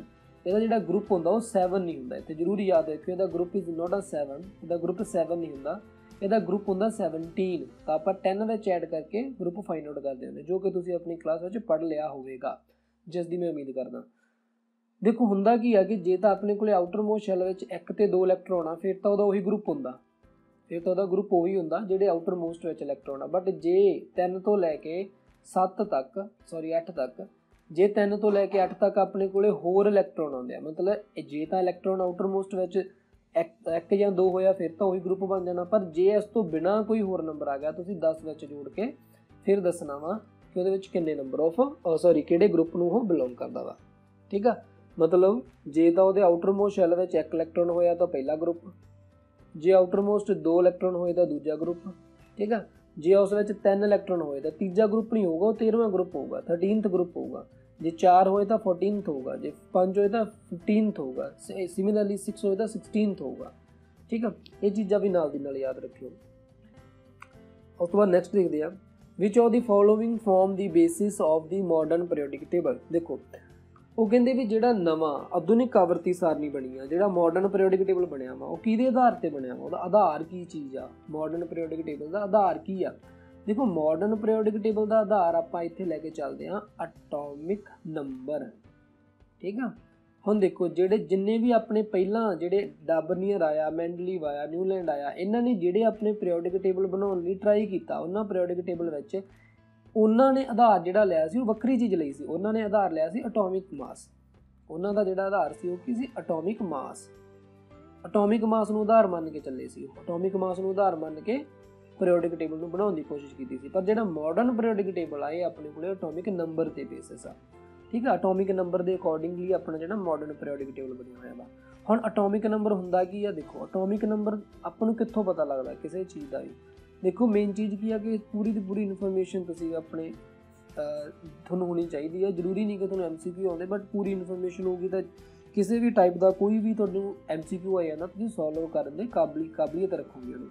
ਇਹਦਾ ਜਿਹੜਾ ਗਰੁੱਪ ਹੁੰਦਾ, ਉਹ 7 ਨਹੀਂ ਹੁੰਦਾ। ਇੱਥੇ ਜ਼ਰੂਰ ਯਾਦ ਰੱਖਿਓ, ਇਹਦਾ ਗਰੁੱਪ ਇਜ਼ ਨਾਟ ਅ 7 ਇਹਦਾ ਗਰੁੱਪ 7 ਨਹੀਂ ਹੁੰਦਾ। ਇਹਦਾ ਗਰੁੱਪ ਹੁੰਦਾ 17 ਤਾਂ ਆਪਾਂ 10 ਵਿੱਚ ਐਡ ਕਰਕੇ ਗਰੁੱਪ ਫਾਈਂਡ ਆਊਟ ਕਰਦੇ ਹੁੰਦੇ ਜੋ ਕਿ ਤੁਸੀਂ ਆਪਣੀ ਕਲਾਸ ਵਿੱਚ ਪੜ੍ਹ ਲਿਆ ਹੋਵੇਗਾ। ਜਿਸ ਦੀ ਮੈਂ ਉਮੀਦ ਕਰਦਾ। ਦੇਖੋ, ਹੁੰਦਾ ਕੀ ਆ ਕਿ ਜੇ ਤਾਂ ਆਪਣੇ ਕੋਲੇ ਆਊਟਰ ਮੋਸਟ ਸ਼ੈਲ ਵਿੱਚ ਇੱਕ ਤੇ ਦੋ ਇਲੈਕਟ੍ਰੋਨ ਆ, ਫਿਰ ਤਾਂ ਉਹਦਾ ਉਹੀ ਗਰੁੱਪ ਹੁੰਦਾ। ਤਾਂ ਉਹਦਾ ਗਰੁੱਪ ਉਹੀ ਹੁੰਦਾ ਜਿਹੜੇ ਆਊਟਰ ਮੋਸਟ ਵਿੱਚ ਇਲੈਕਟ੍ਰੋਨ ਆ। ਬਟ ਜੇ 3 ਤੋਂ ਲੈ ਕੇ 7 ਤੱਕ ਸੌਰੀ 8 ਤੱਕ, ਜੇ 3 ਤੋਂ ਲੈ ਕੇ 8 ਤੱਕ ਆਪਣੇ ਕੋਲੇ ਹੋਰ ਇਲੈਕਟ੍ਰੋਨ ਆਉਂਦੇ ਆ, ਮਤਲਬ ਜੇ ਤਾਂ ਇਲੈਕਟ੍ਰੋਨ ਆਊਟਰ ਮੋਸਟ ਵਿੱਚ ਇੱਕ ਜਾਂ ਦੋ ਹੋਇਆ, ਫਿਰ ਤਾਂ ਉਹੀ ਗਰੁੱਪ ਬਣ ਜਾਣਾ। ਪਰ ਜੇ ਇਸ ਤੋਂ ਬਿਨਾ ਕੋਈ ਹੋਰ ਨੰਬਰ ਆ ਗਿਆ, ਤੁਸੀਂ 10 ਵਿੱਚ ਜੋੜ ਕੇ ਫਿਰ ਦੱਸਣਾ ਵਾ ਕਿ ਉਹਦੇ ਵਿੱਚ ਕਿੰਨੇ ਨੰਬਰ ਆਫ ਸੌਰੀ ਕਿਹੜੇ ਗਰੁੱਪ ਨੂੰ ਉਹ ਬਿਲੋਂਗ ਕਰਦਾ ਵਾ। ਠੀਕ ਆ? ਮਤਲਬ ਜੇ ਤਾਂ ਉਹਦੇ ਆਊਟਰ ਮੋਸਟ ਸ਼ੈਲ ਵਿੱਚ ਇੱਕ ਇਲੈਕਟ੍ਰੋਨ ਹੋਇਆ ਤਾਂ ਪਹਿਲਾ ਗਰੁੱਪ ਜੇ ਆਊਟਰਮੋਸਟ ਦੋ ਇਲੈਕਟ੍ਰੋਨ ਹੋਏ ਤਾਂ ਦੂਜਾ ਗਰੁੱਪ ਠੀਕ ਆ? ਜੇ ਉਸ ਵਿੱਚ ਤਿੰਨ ਇਲੈਕਟ੍ਰੋਨ ਹੋਏ ਤਾਂ ਤੀਜਾ ਗਰੁੱਪ ਨਹੀਂ ਹੋਊਗਾ, ਉਹ 13ਵਾਂ ਗਰੁੱਪ ਹੋਊਗਾ 13th ਗਰੁੱਪ ਹੋਊਗਾ। ਜੇ 4 ਹੋਏ ਤਾਂ 14th ਹੋਊਗਾ, ਜੇ 5 ਹੋਏ ਤਾਂ 15th ਹੋਊਗਾ ਸਿਮਿਲਰਲੀ 6 ਹੋਏ ਤਾਂ 16th ਹੋਊਗਾ, ਠੀਕ ਆ? ਇਹ ਚੀਜ਼ਾਂ ਵੀ ਨਾਲ ਦੀ ਨਾਲ ਯਾਦ ਰੱਖਿਓ। ਉਸ ਤੋਂ ਬਾਅਦ ਨੈਕਸਟ ਦੇਖਦੇ ਆ which of the following form the basis of the modern periodic table ਦੇਖੋ ਉਹ ਕਹਿੰਦੇ ਵੀ ਜਿਹੜਾ ਨਵਾਂ ਆਧੁਨਿਕ ਆਵਰਤੀ ਸਾਰਣੀ ਬਣੀ ਆ, ਜਿਹੜਾ ਮਾਡਰਨ ਪੀਰੀਓਡਿਕ ਟੇਬਲ ਬਣਿਆ ਵਾ, ਉਹ ਕਿਹਦੇ ਆਧਾਰ ਤੇ ਬਣਿਆ ਵਾ? ਉਹਦਾ ਆਧਾਰ ਕੀ ਚੀਜ਼ ਆ? ਮਾਡਰਨ ਪੀਰੀਓਡਿਕ ਟੇਬਲ ਦਾ ਆਧਾਰ ਕੀ ਆ? ਦੇਖੋ ਮਾਡਰਨ ਪੀਰੀਓਡਿਕ ਟੇਬਲ ਦਾ ਆਧਾਰ ਆਪਾਂ ਇੱਥੇ ਲੈ ਕੇ ਚੱਲਦੇ ਹਾਂ ਐਟੋਮਿਕ ਨੰਬਰ ਠੀਕ ਆ? ਹੁਣ ਦੇਖੋ, ਜਿਹੜੇ ਜਿੰਨੇ ਵੀ ਆਪਣੇ ਪਹਿਲਾਂ ਜਿਹੜੇ ਡਾਬਰਨੀਅਰ ਆਇਆ, ਮੈਂਡਲੀਵ ਆਇਆ ਨਿਊਲੈਂਡ ਆਇਆ, ਇਹਨਾਂ ਨੇ ਜਿਹੜੇ ਆਪਣੇ ਪੀਰੀਓਡਿਕ ਟੇਬਲ ਬਣਾਉਣ ਲਈ ਟਰਾਈ ਕੀਤਾ, ਉਹਨਾਂ ਪੀਰੀਓਡਿਕ ਟੇਬਲ ਵਿੱਚ ਉਹਨਾਂ ਨੇ ਆਧਾਰ ਜਿਹੜਾ ਲਿਆ ਸੀ, ਉਹ ਵੱਖਰੀ ਚੀਜ਼ ਲਈ ਸੀ। ਉਹਨਾਂ ਨੇ ਆਧਾਰ ਲਿਆ ਸੀ ਐਟੋਮਿਕ ਮਾਸ ਉਹਨਾਂ ਦਾ ਜਿਹੜਾ ਆਧਾਰ ਸੀ, ਉਹ ਕੀ ਸੀ? ਐਟੋਮਿਕ ਮਾਸ ਐਟੋਮਿਕ ਮਾਸ ਨੂੰ ਆਧਾਰ ਮੰਨ ਕੇ ਚੱਲੇ ਸੀ। ਐਟੋਮਿਕ ਮਾਸ ਨੂੰ ਆਧਾਰ ਮੰਨ ਕੇ ਪੀਰੀਓਡਿਕ ਟੇਬਲ ਨੂੰ ਬਣਾਉਣ ਦੀ ਕੋਸ਼ਿਸ਼ ਕੀਤੀ ਸੀ। ਪਰ ਜਿਹੜਾ ਮਾਡਰਨ ਪੀਰੀਓਡਿਕ ਟੇਬਲ ਆ, ਇਹ ਆਪਣੇ ਕੋਲੇ ਐਟੋਮਿਕ ਨੰਬਰ ਤੇ ਬੇਸਿਸ ਆ। ਠੀਕ ਆ? ਐਟੋਮਿਕ ਨੰਬਰ ਦੇ ਅਕੋਰਡਿੰਗਲੀ ਆਪਣਾ ਜਿਹੜਾ ਮਾਡਰਨ ਪੀਰੀਓਡਿਕ ਟੇਬਲ ਬਣਿਆ ਹੋਇਆ ਵਾ। ਹੁਣ ਐਟੋਮਿਕ ਨੰਬਰ ਹੁੰਦਾ ਕੀ ਆ? ਦੇਖੋ ਐਟੋਮਿਕ ਨੰਬਰ ਆਪਾਂ ਨੂੰ ਕਿੱਥੋਂ ਪਤਾ ਲੱਗਦਾ? ਕਿਸੇ ਚੀਜ਼ ਦਾ ਵੀ। ਦੇਖੋ ਮੇਨ ਚੀਜ਼ ਕੀ ਆ ਕਿ ਪੂਰੀ ਦੀ ਪੂਰੀ ਇਨਫੋਰਮੇਸ਼ਨ ਤੁਸੀਂ ਆਪਣੇ ਤੁਹਾਨੂੰ ਹੋਣੀ ਚਾਹੀਦੀ ਹੈ ਜ਼ਰੂਰੀ ਨਹੀਂ ਕਿ ਤੁਹਾਨੂੰ ਐਮਸੀਕਿਊ ਆਉਂਦੇ ਬਟ ਪੂਰੀ ਇਨਫੋਰਮੇਸ਼ਨ ਹੋਊਗੀ ਤਾਂ ਕਿਸੇ ਵੀ ਟਾਈਪ ਦਾ ਕੋਈ ਵੀ ਤੁਹਾਨੂੰ ਐਮਸੀਕਿਊ ਆਇਆ ਨਾ ਤੁਸੀਂ ਸੋਲਵ ਕਰਨ ਦੇ ਕਾਬਲੀ ਕਾਬਲੀਅਤ ਰੱਖੋਗੇ ਉਹਨੂੰ।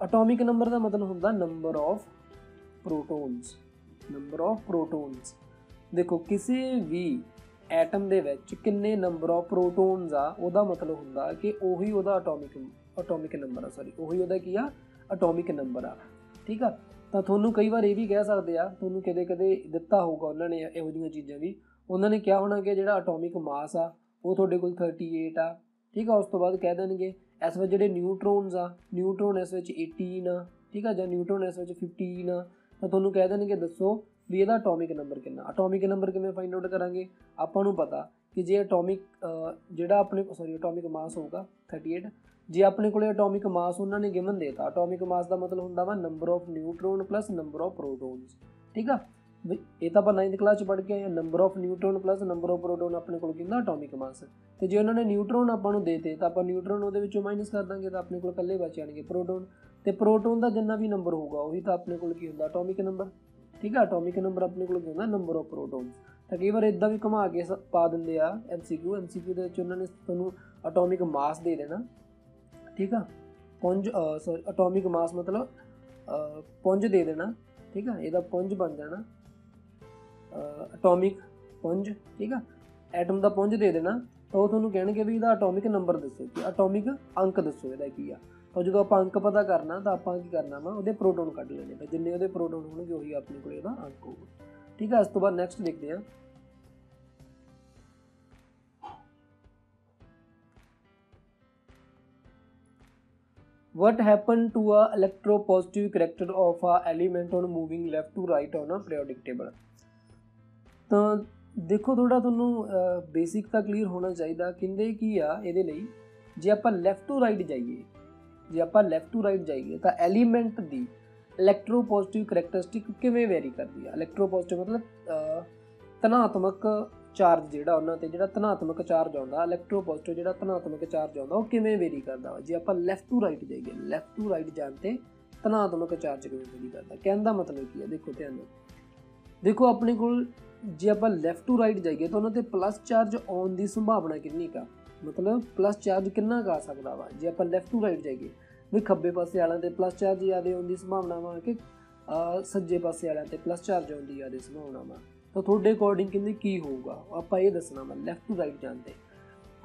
ਐਟੋਮਿਕ ਨੰਬਰ ਦਾ ਮਤਲਬ ਹੁੰਦਾ number of protons number of protons ਦੇਖੋ, ਕਿਸੇ ਵੀ ਐਟਮ ਦੇ ਵਿੱਚ ਕਿੰਨੇ ਨੰਬਰ ਆਫ ਪ੍ਰੋਟੋਨਸ ਆ, ਉਹਦਾ ਮਤਲਬ ਹੁੰਦਾ ਕਿ ਉਹੀ ਉਹਦਾ ਐਟੋਮਿਕ ਐਟੋਮਿਕ ਨੰਬਰ ਆ ਸੌਰੀ ਉਹੀ ਉਹਦਾ ਕੀ ਆ? ਐਟੋਮਿਕ ਨੰਬਰ ਆ। ਠੀਕ ਆ? ਤਾਂ ਤੁਹਾਨੂੰ ਕਈ ਵਾਰ ਇਹ ਵੀ ਕਹਿ ਸਕਦੇ ਆ, ਤੁਹਾਨੂੰ ਕਦੇ ਕਦੇ ਦਿੱਤਾ ਹੋਊਗਾ ਉਹਨਾਂ ਨੇ ਇਹੋ ਜਿਹੀਆਂ ਚੀਜ਼ਾਂ ਵੀ। ਉਹਨਾਂ ਨੇ ਕਿਹਾ ਹੋਣਾ ਕਿ ਜਿਹੜਾ ਐਟੋਮਿਕ ਮਾਸ ਆ, ਉਹ ਤੁਹਾਡੇ ਕੋਲ 38 ਆ। ਠੀਕ ਆ? ਉਸ ਤੋਂ ਬਾਅਦ ਕਹਿ ਦੇਣਗੇ, ਇਸ ਵਿੱਚ ਜਿਹੜੇ ਨਿਊਟਰੋਨਸ ਆ ਨਿਊਟਰੋਨ ਇਸ ਵਿੱਚ 18 ਆ। ਠੀਕ ਆ? ਜਾਂ ਨਿਊਟਰੋਨ ਇਸ ਵਿੱਚ 15 ਆ। ਤਾਂ ਤੁਹਾਨੂੰ ਕਹਿ ਦੇਣਗੇ, ਦੱਸੋ ਵੀ ਇਹਦਾ ਐਟੋਮਿਕ ਨੰਬਰ ਕਿੰਨਾ? ਐਟੋਮਿਕ ਨੰਬਰ ਕਿਵੇਂ ਫਾਈਂਡ ਆਊਟ ਕਰਾਂਗੇ? ਆਪਾਂ ਨੂੰ ਪਤਾ ਕਿ ਜੇ ਐਟੋਮਿਕ ਜਿਹੜਾ ਆਪਣੇ ਸੌਰੀ ਐਟੋਮਿਕ ਮਾਸ ਹੋਊਗਾ 38 ਜੇ ਆਪਣੇ ਕੋਲੇ ਐਟੋਮਿਕ ਮਾਸ ਉਹਨਾਂ ਨੇ ਗਿਵਨ ਦੇਤਾ ਐਟੋਮਿਕ ਮਾਸ ਦਾ ਮਤਲਬ ਹੁੰਦਾ ਵਾ number of neutron plus number of protons ਠੀਕ ਆ? ਵੀ ਇਹ ਤਾਂ ਆਪਾਂ 9th ਕਲਾਸ ਚ ਪੜ੍ਹ ਕੇ ਆਏ ਹਾਂ number of neutron plus number of proton ਆਪਣੇ ਕੋਲ ਕਿੰਨਾ ਐਟੋਮਿਕ ਮਾਸ ਤੇ ਜੇ ਉਹਨਾਂ ਨੇ ਨਿਊਟਰੋਨ ਆਪਾਂ ਨੂੰ ਦੇਤੇ, ਤਾਂ ਆਪਾਂ ਨਿਊਟਰੋਨ ਉਹਦੇ ਵਿੱਚੋਂ ਮਾਈਨਸ ਕਰ ਦਾਂਗੇ, ਤਾਂ ਆਪਣੇ ਕੋਲ ਇਕੱਲੇ ਬਚ ਜਾਣਗੇ ਪ੍ਰੋਟੋਨ ਤੇ ਪ੍ਰੋਟੋਨ ਦਾ ਜਿੰਨਾ ਵੀ ਨੰਬਰ ਹੋਊਗਾ, ਉਹੀ ਤਾਂ ਆਪਣੇ ਕੋਲ ਕੀ ਹੁੰਦਾ ਐਟੋਮਿਕ ਨੰਬਰ ਠੀਕ ਆ? ਐਟੋਮਿਕ ਨੰਬਰ ਆਪਣੇ ਕੋਲ ਕੀ ਹੁੰਦਾ ਨੰਬਰ ਆਫ ਪ੍ਰੋਟੋਨਸ ਤਾਂ ਕਈ ਵਾਰ ਇਦਾਂ ਵੀ ਘੁਮਾ ਕੇ ਸ- ਪਾ ਦਿੰਦੇ ਆ ਐਮਸੀਕਿਊ ਐਮਸੀਕਿਊ ਦੇ ਵਿੱਚ ਉਹਨਾਂ ਨੇ ਤੁਹਾਨੂੰ ਐਟੋਮਿਕ ਮਾਸ ਦੇ ਦੇਣਾ ਠੀਕ ਆ? ਪੁੰਜ ਸੌਰੀ ਐਟੋਮਿਕ ਮਾਸ ਮਤਲਬ ਪੁੰਜ ਦੇ ਦੇਣਾ, ਠੀਕ ਆ? ਇਹਦਾ ਪੁੰਜ ਬਣ ਜਾਣਾ। ਐਟੋਮਿਕ ਪੁੰਜ, ਠੀਕ ਆ? ਐਟਮ ਦਾ ਪੁੰਜ ਦੇ ਦੇਣਾ। ਤਾਂ ਉਹ ਤੁਹਾਨੂੰ ਕਹਿਣਗੇ ਵੀ ਇਹਦਾ ਐਟੋਮਿਕ ਨੰਬਰ ਦੱਸੋ, ਕਿ ਐਟੋਮਿਕ ਅੰਕ ਦੱਸੋ ਇਹਦਾ ਕੀ ਆ। ਤਾਂ ਜਦੋਂ ਆਪਾਂ ਅੰਕ ਪਤਾ ਕਰਨਾ, ਤਾਂ ਆਪਾਂ ਕੀ ਕਰਨਾ ਵਾ? ਉਹਦੇ ਪ੍ਰੋਟੋਨ ਕੱਢ ਲੈਣੇ। ਤਾਂ ਜਿੰਨੇ ਉਹਦੇ ਪ੍ਰੋਟੋਨ ਹੋਣਗੇ, ਉਹੀ ਆਪਣੇ ਕੋਲ ਇਹਦਾ ਅੰਕ ਹੋਊਗਾ। ਠੀਕ ਆ? ਇਸ ਤੋਂ ਬਾਅਦ ਨੈਕਸਟ ਦੇਖਦੇ ਹਾਂ। What happened to a electropositive character of a element on moving left to right on a periodic table ਤਾਂ ਦੇਖੋ ਥੋੜਾ ਤੁਹਾਨੂੰ ਬੇਸਿਕ ਤਾਂ ਕਲੀਅਰ ਹੋਣਾ ਚਾਹੀਦਾ। ਕਹਿੰਦੇ ਕੀ ਆ ਇਹਦੇ ਲਈ ਜੇ ਆਪਾਂ ਲੈਫਟ ਟੂ ਰਾਈਟ ਜਾਈਏ ਜੇ ਆਪਾਂ ਲੈਫਟ ਟੂ ਰਾਈਟ ਜਾਈਏ ਤਾਂ ਐਲੀਮੈਂਟ ਦੀ ਇਲੈਕਟ੍ਰੋਪੋਜ਼ਿਟਿਵ ਕਰੈਕਟਰਿਸਟਿਕ ਕਿਵੇਂ ਵੈਰੀ ਕਰਦੀ ਆ? ਇਲੈਕਟ੍ਰੋਪੋਜ਼ਿਟਿਵ ਮਤਲਬ ਅਹ, ਧਨਾਤਮਕ ਚਾਰਜ ਜਿਹੜਾ ਉਹਨਾਂ ਤੇ ਜਿਹੜਾ ਧਨਾਤਮਕ ਚਾਰਜ ਆਉਂਦਾ ਇਲੈਕਟ੍ਰੋਪੋਜ਼ਿਟਿਵ ਜਿਹੜਾ ਧਨਾਤਮਕ ਚਾਰਜ ਆਉਂਦਾ, ਉਹ ਕਿਵੇਂ ਵੇਰੀ ਕਰਦਾ ਵਾ? ਜੇ ਆਪਾਂ ਲੈਫਟ ਟੂ ਰਾਈਟ ਜਾਈਏ ਲੈਫਟ ਟੂ ਰਾਈਟ ਜਾਣ ਤੇ ਧਨਾਤਮਕ ਚਾਰਜ ਕਿਵੇਂ ਵੇਰੀ ਕਰਦਾ? ਕਹਿਣ ਦਾ ਮਤਲਬ ਕੀ ਹੈ? ਦੇਖੋ ਧਿਆਨ ਨਾਲ। ਦੇਖੋ ਆਪਣੇ ਕੋਲ ਜੇ ਆਪਾਂ ਲੈਫਟ ਟੂ ਰਾਈਟ ਜਾਈਏ ਤਾਂ ਉਹਨਾਂ ਤੇ ਪਲੱਸ ਚਾਰਜ ਆਉਣ ਦੀ ਸੰਭਾਵਨਾ ਕਿੰਨੀ ਕਾ ਮਤਲਬ ਪਲੱਸ ਚਾਰਜ ਕਿੰਨਾ ਕਾ ਆ ਸਕਦਾ ਵਾ? ਜੇ ਆਪਾਂ ਲੈਫਟ ਟੂ ਰਾਈਟ ਜਾਈਏ, ਵੀ ਖੱਬੇ ਪਾਸੇ ਵਾਲਿਆਂ ਤੇ ਪਲੱਸ ਚਾਰਜ ਜ਼ਿਆਦਾ ਆਉਣ ਦੀ ਸੰਭਾਵਨਾ ਵਾ ਕਿ ਸੱਜੇ ਪਾਸੇ ਵਾਲਿਆਂ ਤੇ ਪਲੱਸ ਚਾਰਜ ਆਉਣ ਦੀ ਜ਼ਿਆਦਾ ਸੰਭਾਵਨਾ ਵਾ? ਤਾਂ ਤੁਹਾਡੇ ਅਕੋਰਡਿੰਗ ਕਹਿੰਦੇ ਕੀ ਹੋਊਗਾ? ਆਪਾਂ ਇਹ ਦੱਸਣਾ ਵਾ ਲੈਫਟ ਟੂ ਰਾਈਟ ਜਾਂਦੇ।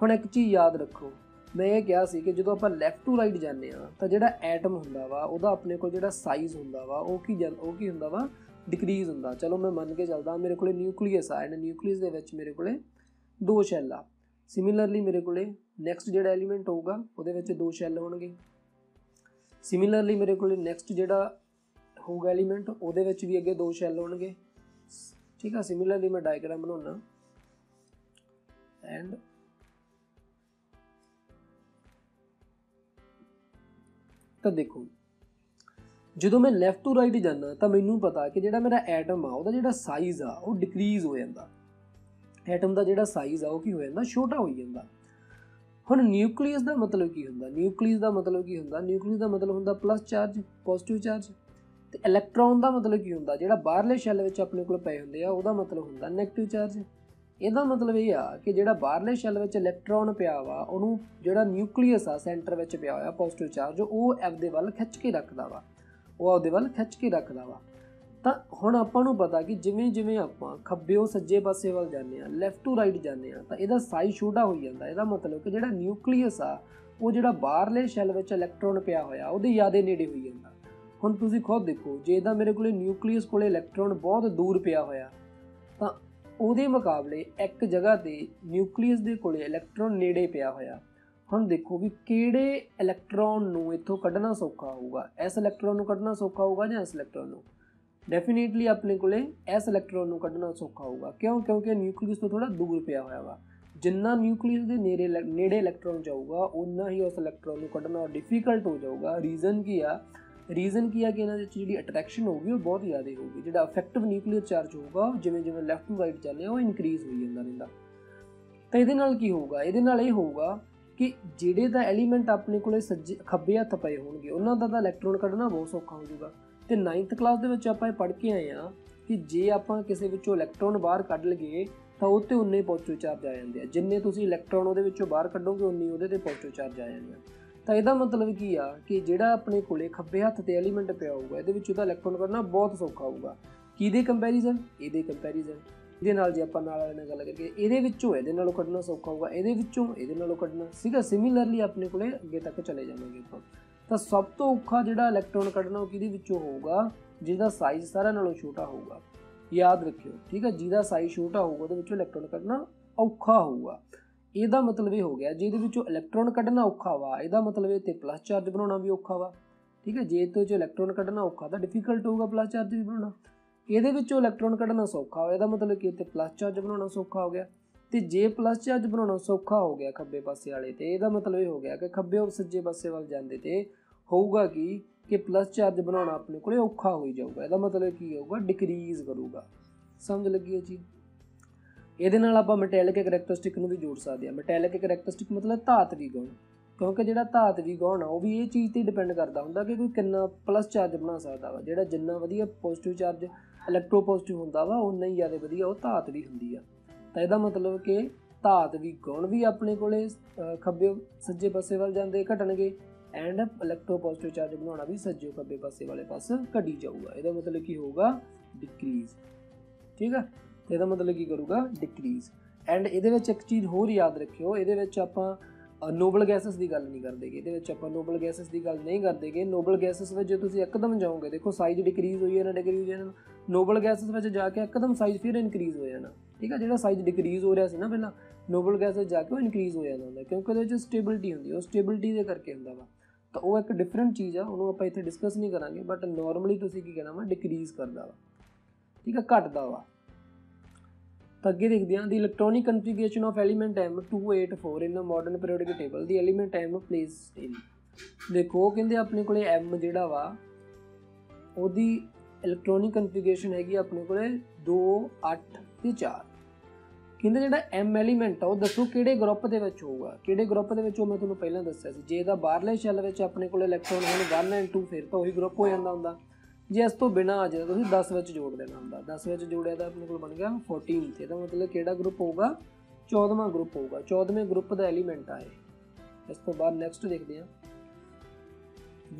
ਹੁਣ ਇੱਕ ਚੀਜ਼ ਯਾਦ ਰੱਖੋ, ਮੈਂ ਇਹ ਕਿਹਾ ਸੀ ਕਿ ਜਦੋਂ ਆਪਾਂ ਲੈਫਟ ਟੂ ਰਾਈਟ ਜਾਂਦੇ ਆ ਤਾਂ ਜਿਹੜਾ ਐਟਮ ਹੁੰਦਾ ਵਾ, ਉਹਦਾ ਆਪਣੇ ਕੋਲ ਜਿਹੜਾ ਸਾਈਜ਼ ਹੁੰਦਾ ਵਾ, ਉਹ ਕੀ ਜਾਂ- ਉਹ ਕੀ ਹੁੰਦਾ ਵਾ? ਡਿਕਰੀਜ਼ ਹੁੰਦਾ। ਚਲੋ ਮੈਂ ਮੰਨ ਕੇ ਚੱਲਦਾ, ਮੇਰੇ ਕੋਲੇ ਨਿਊਕਲੀਅਸ ਆ ਐਂਡ ਨਿਊਕਲੀਅਸ ਦੇ ਵਿੱਚ ਮੇਰੇ ਕੋਲੇ ਦੋ ਸ਼ੈਲ ਆ। ਸਿਮਿਲਰਲੀ ਮੇਰੇ ਕੋਲੇ ਨੈਕਸਟ ਜਿਹੜਾ ਐਲੀਮੈਂਟ ਹੋਊਗਾ, ਉਹਦੇ ਵਿੱਚ ਦੋ ਸ਼ੈਲ ਹੋਣਗੇ। ਸਿਮਿਲਰਲੀ ਮੇਰੇ ਕੋਲੇ ਨੈਕਸਟ ਜਿਹੜਾ ਹੋਊਗਾ ਐਲੀਮੈਂਟ ਉਹਦੇ ਵਿੱਚ ਵੀ ਅੱਗੇ ਦੋ ਸ਼ੈਲ ਹੋਣਗੇ। ਠੀਕ ਆ ਸਿਮਿਲਰਲੀ ਮੈਂ ਡਾਇਗਰਾਮ ਬਣਾਉਣਾ ਐਂਡ ਤਾਂ ਦੇਖੋ, ਜਦੋਂ ਮੈਂ ਲੈਫਟ ਟੂ ਰਾਈਟ ਜਾਂਦਾ, ਤਾਂ ਮੈਨੂੰ ਪਤਾ ਕਿ ਜਿਹੜਾ ਮੇਰਾ ਐਟਮ ਆ, ਉਹਦਾ ਜਿਹੜਾ ਸਾਈਜ਼ ਆ, ਉਹ ਡਿਕਰੀਜ਼ ਹੋ ਜਾਂਦਾ। ਐਟਮ ਦਾ ਜਿਹੜਾ ਸਾਈਜ਼ ਆ, ਉਹ ਕੀ ਹੋ ਜਾਂਦਾ? ਛੋਟਾ ਹੋ ਜਾਂਦਾ। ਹੁਣ ਨਿਊਕਲੀਅਸ ਦਾ ਮਤਲਬ ਕੀ ਹੁੰਦਾ? ਨਿਊਕਲੀਅਸ ਦਾ ਮਤਲਬ ਕੀ ਹੁੰਦਾ? ਨਿਊਕਲੀਅਸ ਦਾ ਮਤਲਬ ਹੁੰਦਾ ਪਲੱਸ ਚਾਰਜ ਪੋਜ਼ਿਟਿਵ ਚਾਰਜ ਤੇ ਇਲੈਕਟ੍ਰੋਨ ਦਾ ਮਤਲਬ ਕੀ ਹੁੰਦਾ? ਜਿਹੜਾ ਬਾਹਰਲੇ ਸ਼ੈੱਲ ਵਿੱਚ ਆਪਣੇ ਕੋਲ ਪਏ ਹੁੰਦੇ ਆ, ਉਹਦਾ ਮਤਲਬ ਹੁੰਦਾ ਨੈਗੇਟਿਵ ਚਾਰਜ ਇਹਦਾ ਮਤਲਬ ਇਹ ਆ ਕਿ ਜਿਹੜਾ ਬਾਹਰਲੇ ਸ਼ੈੱਲ ਵਿੱਚ ਇਲੈਕਟ੍ਰੋਨ ਪਿਆ ਵਾ, ਉਹਨੂੰ ਜਿਹੜਾ ਨਿਊਕਲੀਅਸ ਆ ਸੈਂਟਰ ਵਿੱਚ ਪਿਆ ਹੋਇਆ ਪੋਜ਼ਿਟਿਵ ਚਾਰਜ ਉਹ ਆਪਦੇ ਵੱਲ ਖਿੱਚ ਕੇ ਰੱਖਦਾ ਵਾ। ਉਹ ਆਪਦੇ ਵੱਲ ਖਿੱਚ ਕੇ ਰੱਖਦਾ ਵਾ। ਤਾਂ ਹੁਣ ਆਪਾਂ ਨੂੰ ਪਤਾ ਕਿ ਜਿਵੇਂ ਜਿਵੇਂ ਆਪਾਂ ਖੱਬੇੋਂ ਸੱਜੇ ਪਾਸੇ ਵੱਲ ਜਾਂਦੇ ਆ ਲੈਫਟ ਟੂ ਰਾਈਟ ਜਾਂਦੇ ਆ, ਤਾਂ ਇਹਦਾ ਸਾਈਜ਼ ਛੋਟਾ ਹੋਈ ਜਾਂਦਾ। ਇਹਦਾ ਮਤਲਬ ਕਿ ਜਿਹੜਾ ਨਿਊਕਲੀਅਸ ਆ, ਉਹ ਜਿਹੜਾ ਬਾਹਰਲੇ ਸ਼ੈੱਲ ਵਿੱਚ ਇਲੈਕਟ੍ਰੋਨ ਪਿਆ ਹੋਇਆ, ਉਹਦੇ ਜ਼ਿਆਦਾ ਨੇੜੇ ਹੋਈ ਜਾਂਦਾ। ਹੁਣ ਤੁਸੀਂ ਖੁਦ ਦੇਖੋ, ਜੇ ਤਾਂ ਮੇਰੇ ਕੋਲੇ ਨਿਊਕਲੀਅਸ ਕੋਲੇ ਇਲੈਕਟ੍ਰੋਨ ਬਹੁਤ ਦੂਰ ਪਿਆ ਹੋਇਆ, ਤਾਂ ਉਹਦੇ ਮੁਕਾਬਲੇ ਇੱਕ ਜਗ੍ਹਾ ਤੇ ਨਿਊਕਲੀਅਸ ਦੇ ਕੋਲੇ ਇਲੈਕਟ੍ਰੋਨ ਨੇੜੇ ਪਿਆ ਹੋਇਆ। ਹੁਣ ਦੇਖੋ ਵੀ ਕਿਹੜੇ ਇਲੈਕਟ੍ਰੋਨ ਨੂੰ ਇੱਥੋਂ ਕੱਢਣਾ ਸੌਖਾ ਹੋਊਗਾ? ਇਸ ਇਲੈਕਟ੍ਰੋਨ ਨੂੰ ਕੱਢਣਾ ਸੌਖਾ ਹੋਊਗਾ ਜਾਂ ਇਸ ਇਲੈਕਟ੍ਰੋਨ ਨੂੰ? ਡੈਫੀਨੇਟਲੀ ਆਪਣੇ ਕੋਲੇ ਇਸ ਇਲੈਕਟ੍ਰੋਨ ਨੂੰ ਕੱਢਣਾ ਸੌਖਾ ਹੋਊਗਾ। ਕਿਉਂ? ਕਿਉਂਕਿ ਨਿਊਕਲੀਅਸ ਤੋਂ ਥੋੜਾ ਦੂਰ ਪਿਆ ਹੋਇਆ ਵਾ। ਜਿੰਨਾ ਨਿਊਕਲੀਅਸ ਦੇ ਨੇੜੇ ਇਲੈ- ਨੇੜੇ ਇਲੈਕਟ੍ਰੋਨ ਜਾਊਗਾ ਉਨਾ ਹੀ ਉਸ ਇਲੈਕਟ੍ਰੋਨ ਨੂੰ ਕੱਢਣਾ ਡਿਫਿਕਲਟ ਹੋ ਜਾਊਗਾ। ਰੀਜ਼ਨ ਕੀ ਆ? ਰੀਜ਼ਨ ਕੀ ਆ ਕਿ ਇਹਨਾਂ ਦੇ ਵਿੱਚ ਜਿਹੜੀ ਅਟਰੈਕਸ਼ਨ ਹੋਊਗੀ, ਉਹ ਬਹੁਤ ਜ਼ਿਆਦਾ ਹੋਊਗੀ। ਜਿਹੜਾ ਇਫੈਕਟਿਵ ਨਿਊਕਲੀਅਰ ਚਾਰਜ ਹੋਊਗਾ, ਉਹ ਜਿਵੇਂ ਜਿਵੇਂ ਲੈਫਟ ਟੂ ਰਾਈਟ ਚੱਲੇ ਉਹ ਇਨਕਰੀਜ਼ ਹੋਈ ਜਾਂਦਾ ਰਹਿੰਦਾ। ਤਾਂ ਇਹਦੇ ਨਾਲ ਕੀ ਹੋਊਗਾ? ਇਹਦੇ ਨਾਲ ਇਹ ਹੋਊਗਾ ਕਿ ਜਿਹੜੇ ਦਾ ਐਲੀਮੈਂਟ ਆਪਣੇ ਕੋਲੇ ਸੱਜੇ ਖੱਬੇ ਹੱਥ ਪਏ ਹੋਣਗੇ, ਉਹਨਾਂ ਦਾ ਤਾਂ ਇਲੈਕਟ੍ਰੋਨ ਕੱਢਣਾ ਬਹੁਤ ਸੌਖਾ ਹੋ ਜਾਊਗਾ। ਤੇ 9th ਕਲਾਸ ਦੇ ਵਿੱਚ ਆਪਾਂ ਇਹ ਪੜ੍ਹ ਕੇ ਆਏ ਆ ਕਿ ਜੇ ਆਪਾਂ ਕਿਸੇ ਵਿੱਚੋਂ ਇਲੈਕਟ੍ਰੋਨ ਬਾਹਰ ਕੱਢ ਲਈਏ, ਤਾਂ ਉਹ ਤੇ ਉਨੇ ਪੋਜ਼ਿਟਿਵ ਚਾਰਜ ਆ ਜਾਂਦੇ ਆ। ਜਿੰਨੇ ਤੁਸੀਂ ਇਲੈਕਟ੍ਰੋਨ ਉਹਦੇ ਵਿੱਚੋਂ ਬਾਹਰ ਕੱਢੋਗੇ, ਉਨੀ ਉਹਦੇ ਤੇ ਪੋਜ਼ਿਟਿਵ ਚਾਰਜ ਆ ਜਾਂਦੇ ਆ। ਤਾਂ ਇਹਦਾ ਮਤਲਬ ਕੀ ਆ ਕਿ ਜਿਹੜਾ ਆਪਣੇ ਕੋਲੇ ਖੱਬੇ ਹੱਥ ਤੇ ਐਲੀਮੈਂਟ ਪਿਆ ਹੋਊਗਾ, ਇਹਦੇ ਵਿੱਚ ਉਹਦਾ ਇਲੈਕਟ੍ਰੋਨ ਕੱਢਣਾ ਬਹੁਤ ਸੌਖਾ ਹੋਊਗਾ। ਕਿਹਦੇ ਕੰਪੈਰੀਜ਼ਨ ਇਹਦੇ ਕੰਪੈਰੀਜ਼ਨ ਇਹਦੇ ਨਾਲ ਜੇ ਆਪਾਂ ਨਾਲ ਵਾਲੇ ਨਾਲ ਗੱਲ ਕਰੀਏ, ਇਹਦੇ ਵਿੱਚੋਂ ਇਹਦੇ ਨਾਲੋਂ ਕੱਢਣਾ ਸੌਖਾ ਹੋਊਗਾ, ਇਹਦੇ ਵਿੱਚੋਂ ਇਹਦੇ ਨਾਲੋਂ ਕੱਢਣਾ। ਸੀਗਾ ਸਿਮਿਲਰਲੀ ਆਪਣੇ ਕੋਲੇ ਅੱਗੇ ਤੱਕ ਚਲੇ ਜਾਵਾਂਗੇ ਆਪਾਂ। ਤਾਂ ਸਭ ਤੋਂ ਔਖਾ ਜਿਹੜਾ ਇਲੈਕਟ੍ਰੋਨ ਕੱਢਣਾ ਉਹ ਕਿਹਦੇ ਵਿੱਚੋਂ ਹੋਊਗਾ? ਜਿਹਦਾ ਸਾਈਜ਼ ਸਾਰਿਆਂ ਨਾਲੋਂ ਛੋਟਾ ਹੋਊਗਾ। ਯਾਦ ਰੱਖਿਓ, ਠੀਕ ਹੈ ਜਿਹਦਾ ਸਾਈਜ਼ ਛੋਟਾ ਹੋਊਗਾ ਉਹਦੇ ਵਿੱਚੋਂ ਇਲੈਕਟ੍ਰੋਨ ਕੱਢਣਾ ਔਖਾ ਹੋਊਗਾ। ਇਹਦਾ ਮਤਲਬ ਇਹ ਹੋ ਗਿਆ, ਜਿਹਦੇ ਵਿੱਚੋਂ ਇਲੈਕਟ੍ਰੋਨ ਕੱਢਣਾ ਔਖਾ ਵਾ, ਇਹਦਾ ਮਤਲਬ ਇਹ ਤੇ ਪਲੱਸ ਚਾਰਜ ਬਣਾਉਣਾ ਵੀ ਔਖਾ ਵਾ, ਠੀਕ ਹੈ, ਜੇ ਤੋਂ ਜੋ ਇਲੈਕਟ੍ਰੋਨ ਕੱਢਣਾ ਔਖਾ ਤਾਂ ਡਿਫਿਕਲਟ ਹੋਊਗਾ ਪਲੱਸ ਚਾਰਜ ਵੀ ਬਣਾਉਣਾ। ਇਹਦੇ ਵਿੱਚੋਂ ਇਲੈਕਟ੍ਰੋਨ ਕੱਢਣਾ ਸੌਖਾ ਹੋਇਆ, ਇਹਦਾ ਮਤਲਬ ਕਿ ਤੇ ਪਲੱਸ ਚਾਰਜ ਬਣਾਉਣਾ ਸੌਖਾ ਹੋ ਗਿਆ। ਤੇ ਜੇ ਪਲੱਸ ਚਾਰਜ ਬਣਾਉਣਾ ਸੌਖਾ ਹੋ ਗਿਆ ਖੱਬੇ ਪਾਸੇ ਵਾਲੇ ਤੇ, ਇਹਦਾ ਮਤਲਬ ਇਹ ਹੋ ਗਿਆ ਕਿ ਖੱਬੇ ਔਰ ਸੱਜੇ ਪਾਸੇ ਵੱਲ ਜਾਂਦੇ ਤੇ ਹੋਊਗਾ ਕੀ ਕਿ ਪਲੱਸ ਚਾਰਜ ਬਣਾਉਣਾ ਆਪਣੇ ਕੋਲੇ ਔਖਾ ਹੋਈ ਜਾਊਗਾ, ਇਹਦਾ ਮਤਲਬ ਕੀ ਹੋਊਗਾ ਡਿਕਰੀਜ਼ ਕਰੂਗਾ। ਸਮਝ ਲੱਗੀ ਹੈ ਜੀ? ਇਹਦੇ ਨਾਲ ਆਪਾਂ ਮੈਟੈਲਿਕ ਕੈਰੈਕਟਰਿਸਟਿਕ ਨੂੰ ਵੀ ਜੋੜ ਸਕਦੇ ਹਾਂ। ਮੈਟੈਲਿਕ ਕੈਰੈਕਟਰਿਸਟਿਕ ਮਤਲਬ ਧਾਤਵੀ ਗੁਣ। ਕਿਉਂਕਿ ਜਿਹੜਾ ਧਾਤਵੀ ਗੁਣ ਆ, ਉਹ ਵੀ ਇਹ ਚੀਜ਼ ਤੇ ਡਿਪੈਂਡ ਕਰਦਾ ਹੁੰਦਾ ਕਿ ਕੋਈ ਕਿੰਨਾ ਪਲੱਸ ਚਾਰਜ ਬਣਾ ਸਕਦਾ ਵਾ। ਜਿਹੜਾ ਜਿੰਨਾ ਵਧੀਆ ਪੋਜ਼ਿਟਿਵ ਚਾਰਜ ਇਲੈਕਟ੍ਰੋਪੋਜ਼ਿਟਿਵ ਹੁੰਦਾ ਵਾ ਉਨਾ ਹੀ ਜ਼ਿਆਦਾ ਵਧੀਆ ਉਹ ਧਾਤਵੀ ਹੁੰਦੀ ਆ। ਤਾਂ ਇਹਦਾ ਮਤਲਬ ਕਿ ਧਾਤਵੀ ਗੁਣ ਵੀ ਆਪਣੇ ਕੋਲੇ ਖੱਬੇ, ਸੱਜੇ ਪਾਸੇ ਵੱਲ ਜਾਂਦੇ ਘਟਣਗੇ ਐਂਡ ਇਲੈਕਟ੍ਰੋਪੋਜ਼ਿਟਿਵ ਚਾਰਜ ਬਣਾਉਣਾ ਵੀ ਸੱਜੇ ਖੱਬੇ ਪਾਸੇ ਵਾਲੇ ਪਾਸੇ ਘਟੀ ਜਾਊਗਾ। ਇਹਦਾ ਮਤਲਬ ਕੀ ਹੋਊਗਾ? ਡਿਕਰੀਜ਼ ਠੀਕ ਆ? ਇਹਦਾ ਮਤਲਬ ਕੀ ਕਰੂਗਾ? ਡਿਕਰੀਜ਼ ਐਂਡ ਇਹਦੇ ਵਿੱਚ ਇੱਕ ਚੀਜ਼ ਹੋਰ ਯਾਦ ਰੱਖਿਓ, ਇਹਦੇ ਵਿੱਚ ਆਪਾਂ ਨੋਬਲ ਗੈਸਸ ਦੀ ਗੱਲ ਨਹੀਂ ਕਰਦੇਗੇ ਇਹਦੇ ਵਿੱਚ ਆਪਾਂ ਨੋਬਲ ਗੈਸਸ ਦੀ ਗੱਲ ਨਹੀਂ ਕਰਦੇਗੇ ਨੋਬਲ ਗੈਸਸ ਵਿੱਚ ਜੇ ਤੁਸੀਂ ਇੱਕਦਮ ਜਾਓਗੇ, ਦੇਖੋ ਸਾਈਜ਼ ਡਿਕਰੀਜ਼ ਹੋਈ ਹੈ ਨਾ ਡਿਕਰੀਜ਼ ਹੋਈ ਹੈ ਨੋਬਲ ਗੈਸਸ ਵਿੱਚ ਜਾ ਕੇ ਇੱਕਦਮ ਸਾਈਜ਼ ਫਿਰ ਇਨਕਰੀਜ਼ ਹੋ ਜਾਣਾ। ਠੀਕ ਹੈ ਜਿਹੜਾ ਸਾਈਜ਼ ਡਿਕਰੀਜ਼ ਹੋ ਰਿਹਾ ਸੀ ਨਾ ਪਹਿਲਾਂ ਨੋਬਲ ਗੈਸਸ ਜਾ ਕੇ ਉਹ ਇਨਕਰੀਜ਼ ਹੋ ਜਾਂਦਾ ਹੁੰਦਾ, ਕਿਉਂਕਿ ਉਹਦੇ ਵਿੱਚ ਸਟੇਬਿਲਿਟੀ ਹੁੰਦੀ ਹੈ ਉਹ ਸਟੇਬਿਲਿਟੀ ਦੇ ਕਰਕੇ ਹੁੰਦਾ ਵਾ। ਤਾਂ ਉਹ ਇੱਕ ਡਿਫਰੈਂਟ ਚੀਜ਼ ਆ, ਉਹਨੂੰ ਆਪਾਂ ਇੱਥੇ ਡਿਸਕਸ ਨਹੀਂ ਕਰਾਂਗੇ ਬਟ ਨਾਰਮਲੀ ਤੁਸੀਂ ਕੀ ਕਹਿਣਾ ਵਾ ਡਿਕਰੀਜ਼ ਕਰਦਾ ਵਾ। ਠੀਕ ਆ, ਘਟਦਾ ਵਾ। ਤਾਂ ਅੱਗੇ ਦੇਖਦੇ ਹਾਂ the electronic configuration of element M284 in a modern periodic table the element M placed in ਦੇਖੋ ਕਹਿੰਦੇ ਆਪਣੇ ਕੋਲੇ ਐਮ ਜਿਹੜਾ ਵਾ, ਉਹਦੀ ਇਲੈਕਟ੍ਰੋਨਿਕ ਕਨਫੀਗਰੇਸ਼ਨ ਹੈਗੀ ਆਪਣੇ ਕੋਲੇ 2 8 ਤੇ 4 ਕਹਿੰਦੇ ਜਿਹੜਾ M ਐਲੀਮੈਂਟ ਆ, ਉਹ ਦੱਸੋ ਕਿਹੜੇ ਗਰੁੱਪ ਦੇ ਵਿੱਚ ਹੋਊਗਾ? ਕਿਹੜੇ ਗਰੁੱਪ ਦੇ ਵਿੱਚ ਉਹ ਮੈਂ ਤੁਹਾਨੂੰ ਪਹਿਲਾਂ ਦੱਸਿਆ ਸੀ। ਜੇ ਇਹਦਾ ਬਾਹਰਲੇ ਸ਼ੈਲ ਵਿੱਚ ਆਪਣੇ ਕੋਲ ਇਲੈਕਟ੍ਰੋਨ ਹੋਣ 1 ਐਂਡ 2 ਫਿਰ ਤਾਂ ਉਹੀ ਗਰੁੱਪ ਹੋ ਜਾਂਦਾ ਹੁੰਦਾ। ਜੇ ਇਸ ਤੋਂ ਬਿਨਾ ਆ ਜਾਏ ਤੁਸੀਂ 10 ਵਿੱਚ ਜੋੜ ਦੇਣਾ ਹੁੰਦਾ। 10 ਵਿੱਚ ਜੋੜਿਆ ਤਾਂ ਆਪਣੇ ਕੋਲ ਬਣ ਗਿਆ 14 ਤੇ। ਇਹਦਾ ਮਤਲਬ ਕਿਹੜਾ ਗਰੁੱਪ ਹੋਊਗਾ? 14ਵਾਂ ਗਰੁੱਪ ਹੋਊਗਾ। 14ਵੇਂ ਗਰੁੱਪ ਦਾ ਐਲੀਮੈਂਟ ਆ ਇਹ। ਇਸ ਤੋਂ ਬਾਅਦ ਨੈਕਸਟ ਦੇਖਦੇ ਹਾਂ।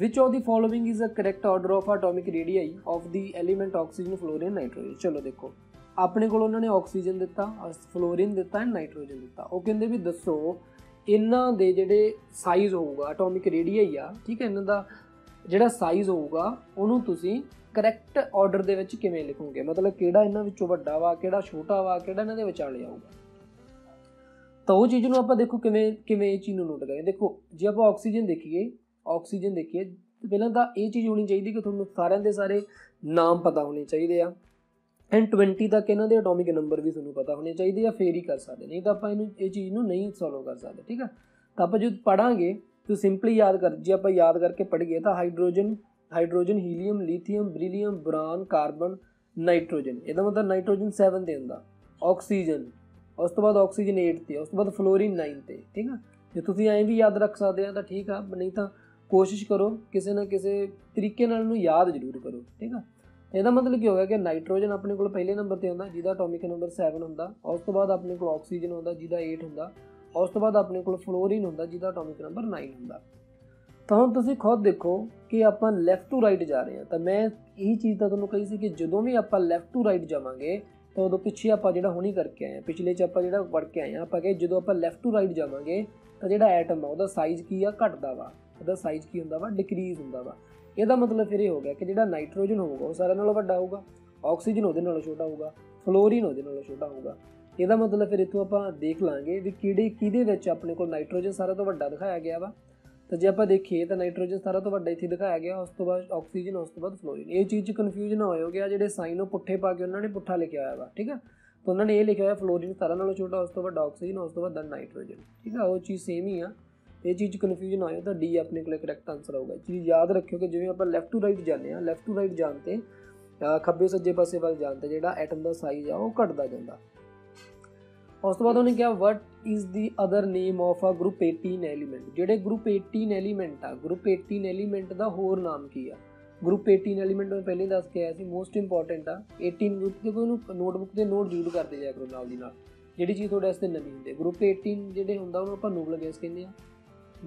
Which of the following is the correct order of atomic radii of the element oxygen fluorine nitrogen? ਚਲੋ ਦੇਖੋ। ਆਪਣੇ ਕੋਲ ਉਹਨਾਂ ਨੇ ਆਕਸੀਜਨ ਦਿੱਤਾ ਫਲੋਰੀਨ ਦਿੱਤਾ ਐਂਡ ਨਾਈਟ੍ਰੋਜਨ ਦਿੱਤਾ। ਉਹ ਕਹਿੰਦੇ ਵੀ ਦੱਸੋ, ਇਹਨਾਂ ਦੇ ਜਿਹੜੇ ਸਾਈਜ਼ ਹੋਊਗਾ ਐਟੋਮਿਕ ਰੇਡੀਆਈ ਆ, ਠੀਕ ਹੈ, ਇਹਨਾਂ ਦਾ ਜਿਹੜਾ ਸਾਈਜ਼ ਹੋਊਗਾ, ਉਹਨੂੰ ਤੁਸੀਂ ਕਰੈਕਟ ਆਰਡਰ ਦੇ ਵਿੱਚ ਕਿਵੇਂ ਲਿਖੋਗੇ? ਮਤਲਬ ਕਿਹੜਾ ਇਹਨਾਂ ਵਿੱਚੋਂ ਵੱਡਾ ਵਾ, ਕਿਹੜਾ ਛੋਟਾ ਵਾ, ਕਿਹੜਾ ਇਹਨਾਂ ਦੇ ਵਿਚਾਲੇ ਆਊਗਾ? ਤਾਂ ਉਹ ਚੀਜ਼ ਨੂੰ ਆਪਾਂ ਦੇਖੋ ਕਿਵੇਂ ਕਿਵੇਂ ਇਹ ਚੀਜ਼ ਨੂੰ ਨੋਟ ਕਰਾਂਗੇ ਦੇਖੋ, ਜੇ ਆਪਾਂ ਆਕਸੀਜਨ ਦੇਖੀਏ ਆਕਸੀਜਨ ਦੇਖੀਏ ਪਹਿਲਾਂ ਤਾਂ ਇਹ ਚੀਜ਼ ਹੋਣੀ ਚਾਹੀਦੀ ਕਿ ਤੁਹਾਨੂੰ ਸਾਰਿਆਂ ਦੇ ਸਾਰੇ ਨਾਮ ਪਤਾ ਹੋਣੇ ਚਾਹੀਦੇ ਆ। ਐਂਡ 20 ਤੱਕ ਇਹਨਾਂ ਦੇ ਐਟੋਮਿਕ ਨੰਬਰ ਵੀ ਤੁਹਾਨੂੰ ਪਤਾ ਹੋਣੇ ਚਾਹੀਦੇ ਆ, ਫੇਰ ਹੀ ਕਰ ਸਕਦੇ। ਨਹੀਂ ਤਾਂ ਆਪਾਂ ਇਹਨੂੰ, ਇਹ ਚੀਜ਼ ਨੂੰ ਨਹੀਂ ਸੋਲਵ ਕਰ ਸਕਦੇ, ਠੀਕ ਆ? ਤਾਂ ਆਪਾਂ ਜਦ ਪੜਾਂਗੇ ਤੂੰ ਸਿੰਪਲੀ ਯਾਦ ਕਰ, ਜੇ ਆਪਾਂ ਯਾਦ ਕਰਕੇ ਪੜ੍ਹੀਏ ਤਾਂ hydrogen hydrogen, helium, lithium, beryllium, boron, carbon, nitrogen. ਇਹਦਾ ਮਤਲਬ ਨਾਈਟ੍ਰੋਜਨ 7 ਤੇ ਹੁੰਦਾ। ਆਕਸੀਜਨ। ਉਸ ਤੋਂ ਬਾਅਦ ਆਕਸੀਜਨ 8 ਤੇ, ਉਸ ਤੋਂ ਬਾਅਦ ਫਲੋਰੀਨ 9 ਤੇ, ਠੀਕ ਆ? ਜੇ ਤੁਸੀਂ ਐਂ ਵੀ ਯਾਦ ਰੱਖ ਸਕਦੇ ਆ ਤਾਂ ਠੀਕ ਆ, ਨਹੀਂ ਤਾਂ ਕੋਸ਼ਿਸ਼ ਕਰੋ ਕਿਸੇ ਨਾ ਕਿਸੇ ਤਰੀਕੇ ਨਾਲ ਇਹਨੂੰ ਯਾਦ ਜ਼ਰੂਰ ਕਰੋ, ਠੀਕ ਆ? ਇਹਦਾ ਮਤਲਬ ਕੀ ਹੋਗਾ ਕਿ ਨਾਈਟ੍ਰੋਜਨ ਆਪਣੇ ਕੋਲ ਪਹਿਲੇ ਨੰਬਰ ਤੇ ਹੁੰਦਾ, ਜਿਹਦਾ ਐਟੋਮਿਕ ਨੰਬਰ 7 ਹੁੰਦਾ, ਉਸ ਤੋਂ ਬਾਅਦ ਆਪਣੇ ਕੋਲ ਆਕਸੀਜਨ ਹੁੰਦਾ, ਜਿਹਦਾ 8 ਹੁੰਦਾ। ਉਸ ਤੋਂ ਬਾਅਦ ਆਪਣੇ ਕੋਲ ਫਲੋਰੀਨ ਹੁੰਦਾ, ਜਿਹਦਾ ਐਟੋਮਿਕ ਨੰਬਰ 9 ਹੁੰਦਾ। ਤਾਂ ਹੁਣ ਤੁਸੀਂ ਖੁਦ ਦੇਖੋ ਕਿ ਆਪਾਂ ਲੈਫਟ ਟੂ ਰਾਈਟ ਜਾ ਰਹੇ ਹਾਂ। ਤਾਂ ਮੈਂ ਇਹੀ ਚੀਜ਼ ਤਾਂ ਤੁਹਾਨੂੰ ਕਹੀ ਸੀ ਕਿ ਜਦੋਂ ਵੀ ਆਪਾਂ ਲੈਫਟ ਟੂ ਰਾਈਟ ਜਾਵਾਂਗੇ, ਤਾਂ ਉਦੋਂ ਪਿੱਛੇ ਆਪਾਂ ਜਿਹੜਾ ਹੁਣੀ ਕਰਕੇ ਆਏ ਆ ਪਿਛਲੇ ਚ ਆਪਾਂ ਜਿਹੜਾ ਵੜ ਕੇ ਆਏ ਆ ਆਪਾਂ ਕਿ ਜਦੋਂ ਆਪਾਂ ਲੈਫਟ ਟੂ ਰਾਈਟ ਜਾਵਾਂਗੇ, ਤਾਂ ਜਿਹੜਾ ਐਟਮ ਆ, ਉਹਦਾ ਸਾਈਜ਼ ਕੀ ਆ? ਘਟਦਾ ਵਾ। ਉਹਦਾ ਸਾਈਜ਼ ਕੀ ਹੁੰਦਾ ਵਾ? ਡਿਕਰੀਜ਼ ਹੁੰਦਾ ਵਾ। ਇਹਦਾ ਮਤਲਬ ਫਿਰ ਇਹ ਹੋ ਗਿਆ ਕਿ ਜਿਹੜਾ ਨਾਈਟ੍ਰੋਜਨ ਹੋਊਗਾ, ਉਹ ਸਾਰਿਆਂ ਨਾਲੋਂ ਵੱਡਾ ਹੋਊਗਾ ਆਕਸੀਜਨ ਉਹਦੇ ਨਾਲੋਂ ਛੋਟਾ ਹੋਊਗਾ ਫਲੋਰੀਨ ਉਹਦੇ ਨਾਲੋਂ ਛੋਟਾ ਹੋਊਗਾ। ਇਹਦਾ ਮਤਲਬ ਫਿਰ ਇਥੋਂ ਆਪਾਂ ਦੇਖ ਲਾਂਗੇ ਵੀ ਕਿਹੜੇ, ਕਿਹਦੇ ਵਿੱਚ ਆਪਣੇ ਕੋਲ ਨਾਈਟ੍ਰੋਜਨ ਸਾਰਾ ਤੋਂ ਵੱਡਾ ਦਿਖਾਇਆ ਗਿਆ ਵਾ। ਤਾਂ ਜੇ ਆਪਾਂ ਦੇਖੀਏ ਤਾਂ ਨਾਈਟ੍ਰੋਜਨ ਸਾਰਾ ਤੋਂ ਵੱਡਾ ਇੱਥੇ ਦਿਖਾਇਆ ਗਿਆ, ਉਸ ਤੋਂ ਬਾਅਦ ਆਕਸੀਜਨ ਉਸ ਤੋਂ ਬਾਅਦ ਫਲੋਰੀਨ ਇਹ ਚੀਜ਼ 'ਚ ਕਨਫਿਊਜ਼ਨ ਨਾ ਹੋਇਓਗੇ ਆ ਜਿਹੜੇ ਸਾਈਨ ਉਹ ਪੁੱਠੇ ਪਾ ਕੇ ਉਹਨਾਂ ਨੇ ਪੁੱਠਾ ਲਿਖਿਆ ਹੋਇਆ ਵਾ, ਠੀਕ ਆ? ਤਾਂ ਉਹਨਾਂ ਨੇ ਇਹ ਲਿਖਿਆ ਹੋਇਆ ਫਲੋਰੀਨ ਸਾਰਾ ਨਾਲੋਂ ਛੋਟਾ, ਉਸ ਤੋਂ ਬਾਅਦ ਆਕਸੀਜਨ ਉਸ ਤੋਂ ਬਾਅਦ ਨਾਈਟ੍ਰੋਜਨ ਠੀਕ ਆ? ਉਹ ਚੀਜ਼ ਸੇਮ ਹੀ ਆ। ਇਹ ਚੀਜ਼ ਕਨਫਿਊਜ਼ਨ ਆਇਆ ਤਾਂ ਡੀ ਆਪਣੇ ਕੋਲ ਕਰੈਕਟ ਆਨਸਰ ਆਊਗਾ। ਚੀਜ਼ ਯਾਦ ਰੱਖਿਓ ਕਿ ਜਿਵੇਂ ਆਪਾਂ ਲੈਫਟ ਟੂ ਰਾਈਟ ਜਾਂਦੇ ਆ ਲੈਫਟ ਟੂ ਰਾਈਟ ਜਾਂਦੇ ਖੱਬੇ ਸੱਜੇ ਪਾਸੇ ਵੱਲ ਜਾਂਦੇ ਜਿਹੜਾ ਐਟਮ ਦਾ ਸਾਈਜ਼ ਆ ਉਹ ਘਟਦਾ ਜਾਂਦਾ। ਉਸ ਤੋਂ ਬਾਅਦ ਉਹਨੇ ਕਿਹਾ what is the other name of a group 18 element ਜਿਹੜੇ ਗਰੁੱਪ 18 ਐਲੀਮੈਂਟ ਆ ਗਰੁੱਪ 18 ਐਲੀਮੈਂਟ ਦਾ ਹੋਰ ਨਾਮ ਕੀ ਆ? ਗਰੁੱਪ 18 ਐਲੀਮੈਂਟ ਮੈਂ ਪਹਿਲੇ ਦੱਸ ਕੇ ਆਇਆ ਸੀ ਮੋਸਟ ਇੰਪੋਰਟੈਂਟ ਆ। 18 ਗਰੁੱਪ ਦੇ ਕੋਈ ਨੂੰ ਨੋਟਬੁੱਕ ਤੇ ਨੋਟ ਜ਼ਰੂਰ ਕਰਦੇ ਜਾਇਆ ਕਰੋ ਨਾਲ ਦੀ ਨਾਲ। ਜਿਹੜੀ ਚੀਜ਼ ਤੁਹਾਡੇ ਵਾਸਤੇ ਨਵੀਂ ਹੁੰਦੀ ਗਰੁੱਪ 18 ਜਿਹੜੇ ਹੁੰਦਾ, ਉਹਨੂੰ ਆਪਾਂ ਨੋਬਲ ਗੈਸ ਕਹਿੰਦੇ ਆ।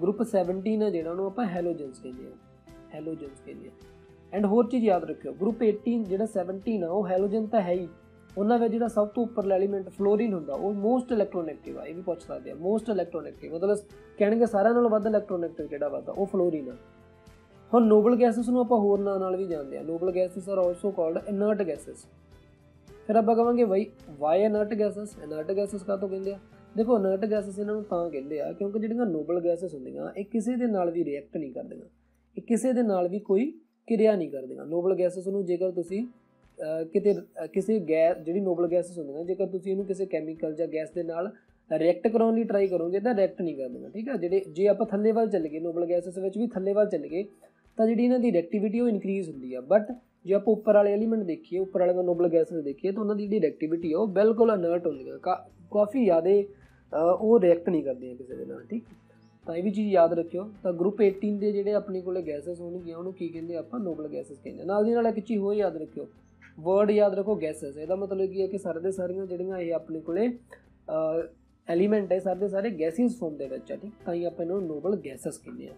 ਗਰੁੱਪ 17 ਆ ਜਿਹੜਾ, ਉਹਨੂੰ ਆਪਾਂ ਹੈਲੋਜਨਸ ਕਹਿੰਦੇ ਆ। ਹੈਲੋਜਨਸ ਕਹਿੰਦੇ ਆ। ਐਂਡ ਹੋਰ ਚੀਜ਼ ਯਾਦ ਰੱਖਿਓ ਗਰੁੱਪ 18 ਜਿਹੜਾ 17 ਆ, ਉਹ ਹੈਲੋਜਨ ਤਾਂ ਹੈ ਹੀ। ਉਹਨਾਂ ਵਿੱਚ ਜਿਹੜਾ ਸਭ ਤੋਂ ਉੱਪਰਲਾ ਐਲੀਮੈਂਟ ਫਲੋਰੀਨ ਹੁੰਦਾ, ਉਹ ਮੋਸਟ ਇਲੈਕਟ੍ਰੋਨੈਗੇਟਿਵ ਆ, ਇਹ ਵੀ ਪੁੱਛ ਸਕਦੇ ਆ ਮੋਸਟ ਇਲੈਕਟ੍ਰੋਨੈਗੇਟਿਵ ਮਤਲਬ ਕਹਿਣਗੇ ਸਾਰਿਆਂ ਨਾਲੋਂ ਵੱਧ ਇਲੈਕਟ੍ਰੋਨੈਗੇਟਿਵ ਜਿਹੜਾ ਵੱਧਦਾ ਉਹ ਫਲੋਰੀਨ ਆ। ਹੁਣ ਨੋਬਲ ਗੈਸਸ ਨੂੰ ਆਪਾਂ ਹੋਰ ਨਾਂ ਨਾਲ ਵੀ ਜਾਣਦੇ ਆ noble gases are also called inert gases ਫਿਰ ਆਪਾਂ ਕਹਾਂਗੇ ਬਈ why inert gases inert gases ਕਾਹਤੋਂ ਕਹਿੰਦੇ ਆ? ਦੇਖੋ ਇਨਰਟ ਗੈਸਸ ਇਹਨਾਂ ਨੂੰ ਤਾਂ ਕਹਿੰਦੇ ਆ, ਕਿਉਂਕਿ ਜਿਹੜੀਆਂ ਨੋਬਲ ਗੈਸਸ ਹੁੰਦੀਆਂ, ਇਹ ਕਿਸੇ ਦੇ ਨਾਲ ਵੀ ਰਿਐਕਟ ਨਹੀਂ ਕਰਦੀਆਂ। ਇਹ ਕਿਸੇ ਦੇ ਨਾਲ ਵੀ ਕੋਈ ਕਿਰਿਆ ਨਹੀਂ ਕਰਦੀਆਂ। ਨੋਬਲ ਗੈਸਸ ਨੂੰ ਜੇਕਰ ਤੁਸੀਂ ਕਿਤੇ ਕਿਸੇ ਗੈਸ, ਜਿਹੜੀ ਨੋਬਲ ਗੈਸਸ ਹੁੰਦੀਆਂ, ਜੇਕਰ ਤੁਸੀਂ ਇਹਨੂੰ ਕਿਸੇ ਕੈਮੀਕਲ ਜਾਂ ਗੈਸ ਦੇ ਨਾਲ ਰਿਐਕਟ ਕਰਾਉਣ ਲਈ ਟਰਾਈ ਕਰੋਗੇ, ਤਾਂ ਰਿਐਕਟ ਨਹੀਂ ਕਰਦੀਆਂ ਠੀਕ ਹੈ ਜਿਹੜੇ, ਜੇ ਆਪਾਂ ਥੱਲੇ ਵੱਲ ਚੱਲ ਗਏ ਨੋਬਲ ਗੈਸਸ ਵਿੱਚ ਵੀ ਥੱਲੇ ਵੱਲ ਚੱਲ ਗਏ, ਤਾਂ ਜਿਹੜੀ ਇਹਨਾਂ ਦੀ ਰਿਐਕਟੀਵਿਟੀ ਉਹ ਇਨਕਰੀਜ਼ ਹੁੰਦੀ ਆ। ਬਟ ਜੇ ਆਪਾਂ ਉੱਪਰ ਵਾਲੇ ਐਲੀਮੈਂਟ ਦੇਖੀਏ, ਉੱਪਰ ਵਾਲੇ ਨੋਬਲ ਗੈਸਸ ਦੇਖੀਏ, ਤਾਂ ਉਹਨਾਂ ਦੀ ਜਿਹੜੀ ਰਿਐਕਟੀਵਿਟੀ ਆ, ਉਹ ਬਿਲਕੁਲ ਅਨਰਟ ਹੁੰਦੀਆਂ ਕਾਫੀ ਜ਼ਿਆਦੇ ਉਹ ਰਿਐਕਟ ਨਹੀਂ ਕਰਦੀਆਂ ਕਿਸੇ ਦੇ ਨਾਲ, ਠੀਕ? ਤਾਂ ਇਹ ਵੀ ਚੀਜ਼ ਯਾਦ ਰੱਖਿਓ। ਤਾਂ ਗਰੁੱਪ 18 ਦੇ ਜਿਹੜੇ ਆਪਣੇ ਕੋਲੇ ਗੈਸਸ ਹੋਣਗੀਆਂ, ਉਹਨੂੰ ਕੀ ਕਹਿੰਦੇ ਆਪਾਂ? ਨੋਬਲ ਗੈਸਸ ਕਹਿੰਦੇ ਨਾਲ ਦੀ ਨਾਲ ਇੱਕ ਚੀਜ਼ ਹੋਰ ਯਾਦ ਰੱਖਿਓ। ਵਰਡ ਯਾਦ ਰੱਖੋ ਗੈਸਸ ਇਹਦਾ ਮਤਲਬ ਕੀ ਹੈ ਕਿ ਸਾਰੇ ਦੇ ਸਾਰੀਆਂ ਜਿਹੜੀਆਂ ਇਹ ਆਪਣੇ ਕੋਲੇ ਐਲੀਮੈਂਟ ਹੈ, ਸਾਰੇ ਦੇ ਸਾਰੇ ਗੈਸਿਸ ਫਾਰਮ ਦੇ ਵਿੱਚ ਆ, ਠੀਕ? ਤਾਂ ਹੀ ਆਪਾਂ ਇਹਨੂੰ ਨੋਬਲ ਗੈਸਸ ਕਹਿੰਦੇ ਆ।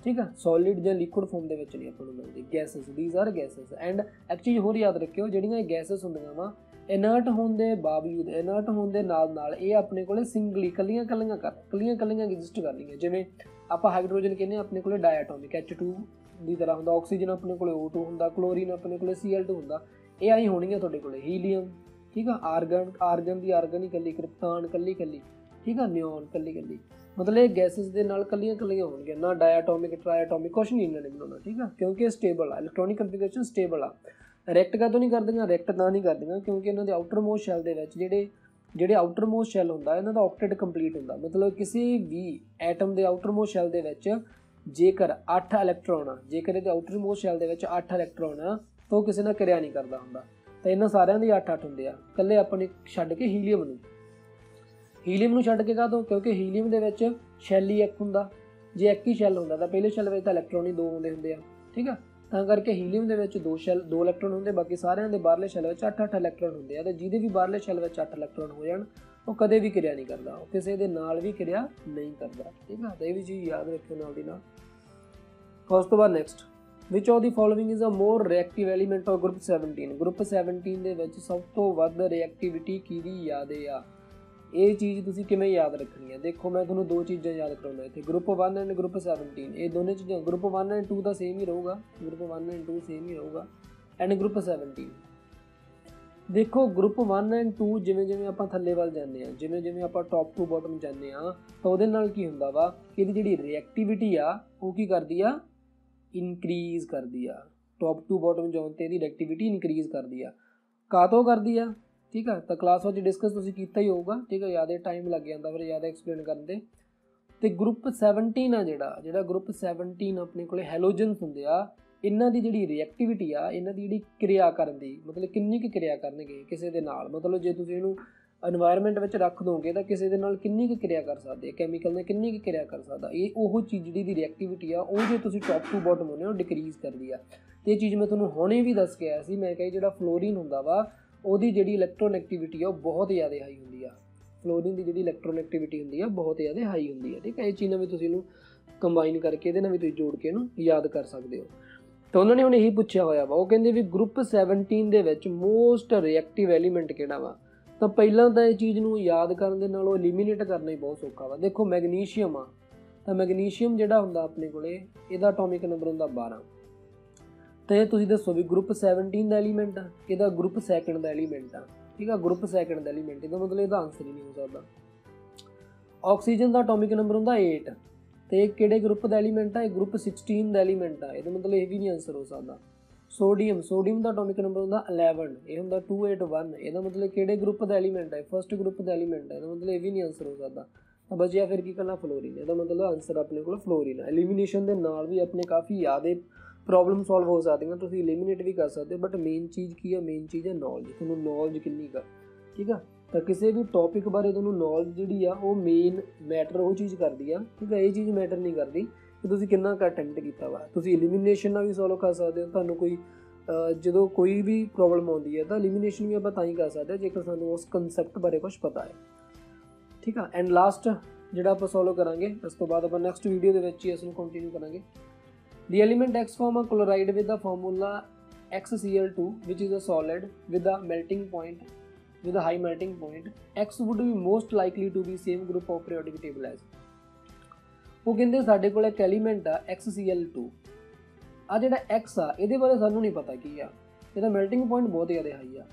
ਠੀਕ ਆ? ਸੋਲਿਡ ਜਾਂ ਲਿਕੁਇਡ ਫਾਰਮ ਦੇ ਵਿੱਚ ਨਹੀਂ ਆਪਾਂ ਨੂੰ ਮਿਲਦੀ। Gases these are gases and ਇੱਕ ਚੀਜ਼ ਹੋਰ ਯਾਦ ਰੱਖਿਓ, ਜਿਹੜੀਆਂ ਇਹ ਗੈਸਸ ਹੁੰਦੀਆਂ ਵਾ ਇਨਰਟ ਹੋਣ ਦੇ ਬਾਵਜੂਦ ਇਨਰਟ ਹੋਣ ਦੇ ਨਾਲ ਨਾਲ ਇਹ ਆਪਣੇ ਕੋਲੇ ਸਿੰਗਲੀ ਕੱਲੀਆਂ ਕੱਲੀਆਂ ਕਰ, ਕੱਲੀਆਂ ਕੱਲੀਆਂ ਐਗਜ਼ਿਸਟ ਕਰਦੀਆਂ ਜਿਵੇਂ ਆਪਾਂ ਹਾਈਡਰੋਜਨ ਕਹਿੰਦੇ ਆ, ਆਪਣੇ ਕੋਲੇ ਡਾਇਆਟੋਮਿਕ H2 ਦੀ ਤਰ੍ਹਾਂ ਹੁੰਦਾ ਆਕਸੀਜਨ ਆਪਣੇ ਕੋਲੇ O2 ਹੁੰਦਾ ਕਲੋਰੀਨ ਆਪਣੇ ਕੋਲੇ Cl2 ਹੁੰਦਾ। ਇਹ ਆਈ ਹੋਣਗੀਆਂ ਤੁਹਾਡੇ ਕੋਲੇ, ਹੀਲੀਅਮ, ਠੀਕ ਆ, ਆਰਗਨ ਆਰਗਨ ਦੀ ਆਰਗਨ ਹੀ ਕੱਲੀ ਕ੍ਰਿਪਟਾਨ ਕੱਲੀ ਕੱਲੀ ਠੀਕ ਆ, ਨਿਓਨ ਕੱਲੀ ਕੱਲੀ ਮਤਲਬ ਇਹ ਗੈਸਸ ਦੇ ਨਾਲ ਕੱਲੀਆਂ ਕੱਲੀਆਂ ਹੋਣਗੀਆਂ, ਨਾ ਡਾਇਆਟੋਮਿਕ ਟ੍ਰਾਇਆਟੋਮਿਕ ਕੁਝ ਨਹੀਂ ਇਹਨਾਂ ਨੇ ਬਣਾਉਣਾ, ਠੀਕ ਆ, ਕਿਉਂਕਿ ਇਹ ਸਟੇਬਲ ਆ ਇਲੈਕਟ੍ਰੋਨਿਕ ਕਨਫੀਗਰੇਸ਼ਨ ਸਟੇਬਲ ਆ। ਰੈਕਟ ਕਾ ਨਹੀਂ ਕਰਦੀਆਂ? ਰੈਕਟ ਤਾਂ ਨਹੀਂ ਕਰਦੀਆਂ, ਕਿਉਂਕਿ ਇਹਨਾਂ ਦੇ ਆਊਟਰ ਮੋਸਟ ਸ਼ੈਲ ਦੇ ਵਿੱਚ ਜਿਹੜੇ ਜਿਹੜੇ ਆਊਟਰ ਮੋਸਟ ਸ਼ੈਲ ਹੁੰਦਾ, ਇਹਨਾਂ ਦਾ ਆਕਟੇਟ ਕੰਪਲੀਟ ਹੁੰਦਾ। ਮਤਲਬ ਕਿਸੇ ਵੀ ਐਟਮ ਦੇ ਆਊਟਰ ਮੋਸਟ ਸ਼ੈਲ ਦੇ ਵਿੱਚ ਜੇਕਰ 8 ਇਲੈਕਟ੍ਰੋਨ ਆ, ਜੇਕਰ ਇਹਦੇ ਆਊਟਰ ਮੋਸਟ ਸ਼ੈਲ ਦੇ ਵਿੱਚ 8 ਇਲੈਕਟ੍ਰੋਨ ਆ ਉਹ ਕਿਸੇ ਨਾਲ ਕਿਰਿਆ ਨਹੀਂ ਕਰਦਾ ਹੁੰਦਾ। ਤਾਂ ਇਹਨਾਂ ਸਾਰਿਆਂ ਦੇ 8 8 ਹੁੰਦੇ ਆ। ਇਕੱਲੇ ਆਪਣੇ ਛੱਡ ਕੇ ਹੀਲੀਅਮ ਨੂੰ। ਹੀਲੀਅਮ ਨੂੰ ਛੱਡ ਕੇ ਕਾਹਤੋਂ? ਕਿਉਂਕਿ ਹੀਲੀਅਮ ਦੇ ਵਿੱਚ ਸ਼ੈਲ ਹੀ ਇੱਕ ਹੁੰਦਾ। ਜੇ ਇੱਕ ਹੀ ਸ਼ੈਲ ਹੁੰਦਾ ਤਾਂ ਪਹਿਲੇ ਸ਼ੈਲ ਵਿੱਚ ਤਾਂ ਇਲੈਕਟ੍ਰੋਨ ਹੀ ਦੋ ਹੁੰਦੇ ਹੁੰਦੇ ਆ। ਠੀਕ ਆ? ਤਾਂ ਕਰਕੇ ਹੀਲੀਅਮ ਦੇ ਵਿੱਚ ਦੋ ਸ਼ੈਲ, ਦੋ ਇਲੈਕਟ੍ਰੋਨ ਹੁੰਦੇ, ਬਾਕੀ ਸਾਰਿਆਂ ਦੇ ਬਾਹਰਲੇ ਸ਼ੈਲ ਵਿੱਚ 8-8 ਇਲੈਕਟ੍ਰੋਨ ਹੁੰਦੇ ਆ। ਤੇ ਜਿਹਦੇ ਵੀ ਬਾਹਰਲੇ ਸ਼ੈਲ ਵਿੱਚ 8 ਇਲੈਕਟ੍ਰੋਨ ਹੋ ਜਾਣ, ਉਹ ਕਦੇ ਵੀ ਕਿਰਿਆ ਨਹੀਂ ਕਰਦਾ। ਉਹ ਕਿਸੇ ਦੇ ਨਾਲ ਵੀ ਕਿਰਿਆ ਨਹੀਂ ਕਰਦਾ। ਠੀਕ ਆ? ਤਾਂ ਇਹ ਵੀ ਚੀਜ਼ ਯਾਦ ਰੱਖਿਓ ਨਾਲ ਦੀ ਨਾਲ। ਉਸ ਤੋਂ ਬਾਅਦ next which of the following is a more reactive element of group 17 group 17 ਦੇ ਵਿੱਚ ਸਭ ਤੋਂ ਵੱਧ ਰਿਐਕਟੀਵਿਟੀ ਕਿਹਦੀ ਯਾਦ ਆ? ਇਹ ਚੀਜ਼ ਤੁਸੀਂ ਕਿਵੇਂ ਯਾਦ ਰੱਖਣੀ ਹੈ? ਦੇਖੋ, ਮੈਂ ਤੁਹਾਨੂੰ ਦੋ ਚੀਜ਼ਾਂ ਯਾਦ ਕਰਾਉਣਾ ਇੱਥੇ। ਗਰੁੱਪ 1 ਐਂਡ ਗਰੁੱਪ 17 ਇਹ ਦੋਨੇ ਚੀਜ਼ਾਂ ਗਰੁੱਪ 1 ਐਂਡ 2 ਦਾ ਸੇਮ ਹੀ ਰਹੂਗਾ। ਗਰੁੱਪ 1 ਐਂਡ 2 ਸੇਮ ਹੀ ਰਹੂਗਾ। ਐਂਡ ਗਰੁੱਪ 17 ਦੇਖੋ ਗਰੁੱਪ 1 ਐਂਡ 2 ਜਿਵੇਂ ਜਿਵੇਂ ਆਪਾਂ ਥੱਲੇ ਵੱਲ ਜਾਂਦੇ ਆ ਜਿਵੇਂ ਜਿਵੇਂ ਆਪਾਂ ਟੌਪ ਟੂ ਬਾਟਮ ਜਾਂਦੇ ਆ ਤਾਂ ਉਹਦੇ ਨਾਲ ਕੀ ਹੁੰਦਾ ਵਾ? ਕਿ ਇਹਦੀ ਜਿਹੜੀ ਰਿਐਕਟੀਵਿਟੀ ਆ, ਉਹ ਕੀ ਕਰਦੀ ਆ? ਇਨਕਰੀਜ਼ ਕਰਦੀ ਆ। ਟੌਪ ਟੂ ਬਾਟਮ ਜਾਣ ਤੇ ਇਹਦੀ ਰਿਐਕਟਿਵਿਟੀ ਇਨਕਰੀਜ਼ ਕਰਦੀ ਆ। ਕਾਤੋਂ ਕਰਦੀ ਆ? ਠੀਕ ਆ, ਤਾਂ ਕਲਾਸ ਵਿੱਚ ਡਿਸਕਸ ਤੁਸੀਂ ਕੀਤਾ ਹੀ ਹੋਊਗਾ, ਠੀਕ ਆ ਜ਼ਿਆਦਾ ਟਾਈਮ ਲੱਗ ਜਾਂਦਾ ਫਿਰ ਜ਼ਿਆਦਾ ਐਕਸਪਲੇਨ ਕਰਨ ਦੇ। ਤੇ ਗਰੁੱਪ 17 ਆ ਜਿਹੜਾ ਜਿਹੜਾ ਗਰੁੱਪ 17 ਆਪਣੇ ਕੋਲੇ ਹੈਲੋਜਨਸ ਹੁੰਦੇ ਆ, ਇਹਨਾਂ ਦੀ ਜਿਹੜੀ ਰਿਐਕਟਿਵਿਟੀ ਆ, ਇਹਨਾਂ ਦੀ ਜਿਹੜੀ ਕਿਰਿਆ ਕਰਨ ਦੀ, ਮਤਲਬ ਕਿੰਨੀ ਕੁ ਕਿਰਿਆ ਕਰਨਗੇ ਕਿਸੇ ਦੇ ਨਾਲ? ਮਤਲਬ ਜੇ ਤੁਸੀਂ ਇਹਨੂੰ এনवायरमेंट ਵਿੱਚ ਰੱਖ ਦੋਗੇ ਤਾਂ ਕਿਸੇ ਦੇ ਨਾਲ ਕਿੰਨੀ ਕੁ ਕਿਰਿਆ ਕਰ ਸਕਦੇ ਹੈ ਕੈਮੀਕਲ ਨੇ ਕਿੰਨੀ ਕੁ ਕਿਰਿਆ ਕਰ ਸਕਦਾ? ਇਹ ਉਹ ਚੀਜ਼ ਜਿਹੜੀ ਦੀ ਰਿਐਕਟੀਵਿਟੀ ਆ, ਉਹ ਜੇ ਤੁਸੀਂ ਟੌਪ ਟੂ ਬਾਟਮ ਹੋਨੇ ਉਹ ਡਿਕਰੀਜ਼ ਕਰਦੀ ਆ। ਤੇ ਇਹ ਚੀਜ਼ ਮੈਂ ਤੁਹਾਨੂੰ ਹੁਣੇ ਵੀ ਦੱਸ ਕੇ ਆਇਆ ਸੀ, ਮੈਂ ਕਹੀ ਜਿਹੜਾ ਫਲੋਰੀਨ ਹੁੰਦਾ ਵਾ, ਉਹਦੀ ਜਿਹੜੀ ਇਲੈਕਟ੍ਰੋਨੈਗੇਟਿਵਿਟੀ ਆ, ਉਹ ਬਹੁਤ ਜ਼ਿਆਦਾ ਹਾਈ ਹੁੰਦੀ ਆ। ਫਲੋਰੀਨ ਦੀ ਜਿਹੜੀ ਇਲੈਕਟ੍ਰੋਨੈਗੇਟਿਵਿਟੀ ਹੁੰਦੀ ਆ, ਬਹੁਤ ਜ਼ਿਆਦਾ ਹਾਈ ਹੁੰਦੀ ਆ, ਠੀਕ ਹੈ ਇਹ ਚੀਜ਼ ਨਾਲ ਵੀ ਤੁਸੀਂ ਇਹਨੂੰ ਕੰਬਾਈਨ ਕਰਕੇ ਇਹਦੇ ਨਾਲ ਵੀ ਤੁਸੀਂ ਜੋੜ ਕੇ ਇਹਨੂੰ ਯਾਦ ਕਰ ਸਕਦੇ ਹੋ। ਤਾਂ ਉਹਨਾਂ ਨੇ ਹੁਣ ਇਹੀ ਪੁੱਛਿਆ ਹੋਇਆ ਵਾ, ਉਹ ਕਹਿੰਦੇ ਵੀ ਗਰੁੱਪ 17 ਦੇ ਵਿੱਚ ਮੋਸਟ ਰਿਐਕਟਿਵ ਐਲੀਮੈਂਟ ਕਿਹੜਾ ਵਾ? ਤਾਂ ਪਹਿਲਾਂ ਤਾਂ ਇਹ ਚੀਜ਼ ਨੂੰ ਯਾਦ ਕਰਨ ਦੇ ਨਾਲ ਉਹ ਐਲੀਮੀਨੇਟ ਕਰਨਾ ਹੀ ਬਹੁਤ ਸੌਖਾ ਵਾ। ਦੇਖੋ ਮੈਗਨੀਸ਼ੀਅਮ ਆ। ਤਾਂ ਮੈਗਨੀਸ਼ੀਅਮ ਜਿਹੜਾ ਹੁੰਦਾ ਆਪਣੇ ਕੋਲੇ, ਇਹਦਾ ਐਟੋਮਿਕ ਨੰਬਰ ਹੁੰਦਾ 12 ਤਾਂ ਇਹ ਤੁਸੀਂ ਦੱਸੋ ਵੀ ਗਰੁੱਪ 17 ਦਾ ਐਲੀਮੈਂਟ ਆ, ਇਹਦਾ ਗਰੁੱਪ ਸੈਕੰਡ ਦਾ ਐਲੀਮੈਂਟ ਆ। ਠੀਕ ਆ ਗਰੁੱਪ ਸੈਕੰਡ ਦਾ ਐਲੀਮੈਂਟ ਇਹਦਾ ਮਤਲਬ ਇਹਦਾ ਆਨਸਰ ਹੀ ਨਹੀਂ ਹੋ ਸਕਦਾ। ਆਕਸੀਜਨ ਦਾ ਐਟੋਮਿਕ ਨੰਬਰ ਹੁੰਦਾ 8 ਤੇ ਕਿਹੜੇ ਗਰੁੱਪ ਦਾ ਐਲੀਮੈਂਟ ਆ? ਇਹ ਗਰੁੱਪ 16 ਦਾ ਐਲੀਮੈਂਟ ਆ। ਇਹਦਾ ਮਤਲਬ ਇਹ ਵੀ ਨਹੀਂ ਆਨਸਰ ਹੋ ਸਕਦਾ। ਸੋਡੀਅਮ ਸੋਡੀਅਮ ਦਾ ਐਟੋਮਿਕ ਨੰਬਰ ਹੁੰਦਾ 11 ਇਹ ਹੁੰਦਾ 281 ਇਹਦਾ ਮਤਲਬ ਕਿਹੜੇ ਗਰੁੱਪ ਦਾ ਐਲੀਮੈਂਟ ਹੈ ਫਰਸਟ ਗਰੁੱਪ ਦਾ ਐਲੀਮੈਂਟ ਹੈ ਇਹਦਾ ਮਤਲਬ ਇਹ ਵੀ ਨਹੀਂ ਆਨਸਰ ਹੋ ਸਕਦਾ। ਤਾਂ ਬਚਿਆ ਫਿਰ ਕੀ ਕਰਨਾ? ਫਲੋਰੀਨ ਇਹਦਾ ਮਤਲਬ ਆਨਸਰ ਆਪਣੇ ਕੋਲ ਫਲੋਰੀਨ ਹੈ ਐਲੀਮੀਨੇਸ਼ਨ ਦੇ ਨਾਲ ਵੀ ਆਪਣੇ ਕਾਫੀ ਜ਼ਿਆਦੇ ਪ੍ਰੋਬਲਮ ਸੋਲਵ ਹੋ ਸਕਦੀਆਂ, ਤੁਸੀਂ ਐਲੀਮੀਨੇਟ ਵੀ ਕਰ ਸਕਦੇ ਹੋ ਬਟ ਮੇਨ ਚੀਜ਼ ਕੀ ਹੈ ਮੇਨ ਚੀਜ਼ ਹੈ ਨੌਲੇਜ ਤੁਹਾਨੂੰ ਨੌਲੇਜ ਕਿੰਨੀ ਕਾ ਠੀਕ ਆ? ਤਾਂ ਕਿਸੇ ਵੀ ਟੌਪਿਕ ਬਾਰੇ ਤੁਹਾਨੂੰ ਨੌਲੇਜ ਜਿਹੜੀ ਆ, ਉਹ ਮੇਨ ਮੈਟਰ ਉਹ ਚੀਜ਼ ਕਰਦੀ ਆ। ਠੀਕ ਆ? ਇਹ ਚੀਜ਼ ਮੈਟਰ ਨਹੀਂ ਕਰਦੀ। ਕਿ ਤੁਸੀਂ ਕਿੰਨਾ ਕੁ ਅਟੈਂਪਟ ਕੀਤਾ ਵਾ ਤੁਸੀਂ ਐਲੀਮੀਨੇਸ਼ਨ ਨਾਲ ਵੀ ਸੋਲਵ ਕਰ ਸਕਦੇ ਹੋ ਤੁਹਾਨੂੰ ਕੋਈ ਜਦੋਂ ਕੋਈ ਵੀ ਪ੍ਰੋਬਲਮ ਆਉਂਦੀ ਹੈ ਤਾਂ ਐਲੀਮੀਨੇਸ਼ਨ ਵੀ ਆਪਾਂ ਤਾਂ ਹੀ ਕਰ ਸਕਦੇ ਜੇਕਰ ਸਾਨੂੰ ਉਸ ਕਨਸੈਪਟ ਬਾਰੇ ਕੁਝ ਪਤਾ ਹੈ ਠੀਕ ਆ ਐਂਡ ਲਾਸਟ ਜਿਹੜਾ ਆਪਾਂ ਸੋਲਵ ਕਰਾਂਗੇ ਉਸ ਤੋਂ ਬਾਅਦ ਆਪਾਂ ਨੈਕਸਟ ਵੀਡੀਓ ਦੇ ਵਿੱਚ ਹੀ ਇਸ ਨੂੰ ਕੰਟੀਨਿਊ ਕਰਾਂਗੇ The element X form a chloride with the formula XCl2 which is a solid with a melting point with a high melting point x would be most likely to be same group of periodic table as ਉਹ ਕਹਿੰਦੇ ਸਾਡੇ ਕੋਲ ਇੱਕ ਐਲੀਮੈਂਟ ਆ XCl2 ਆ ਜਿਹੜਾ x ਆ, ਇਹਦੇ ਬਾਰੇ ਸਾਨੂੰ ਨਹੀਂ ਪਤਾ ਕੀ ਆ। ਇਹਦਾ ਮੈਲਟਿੰਗ ਪੁਆਇੰਟ ਬਹੁਤ ਜ਼ਿਆਦਾ ਹਾਈ ਆ।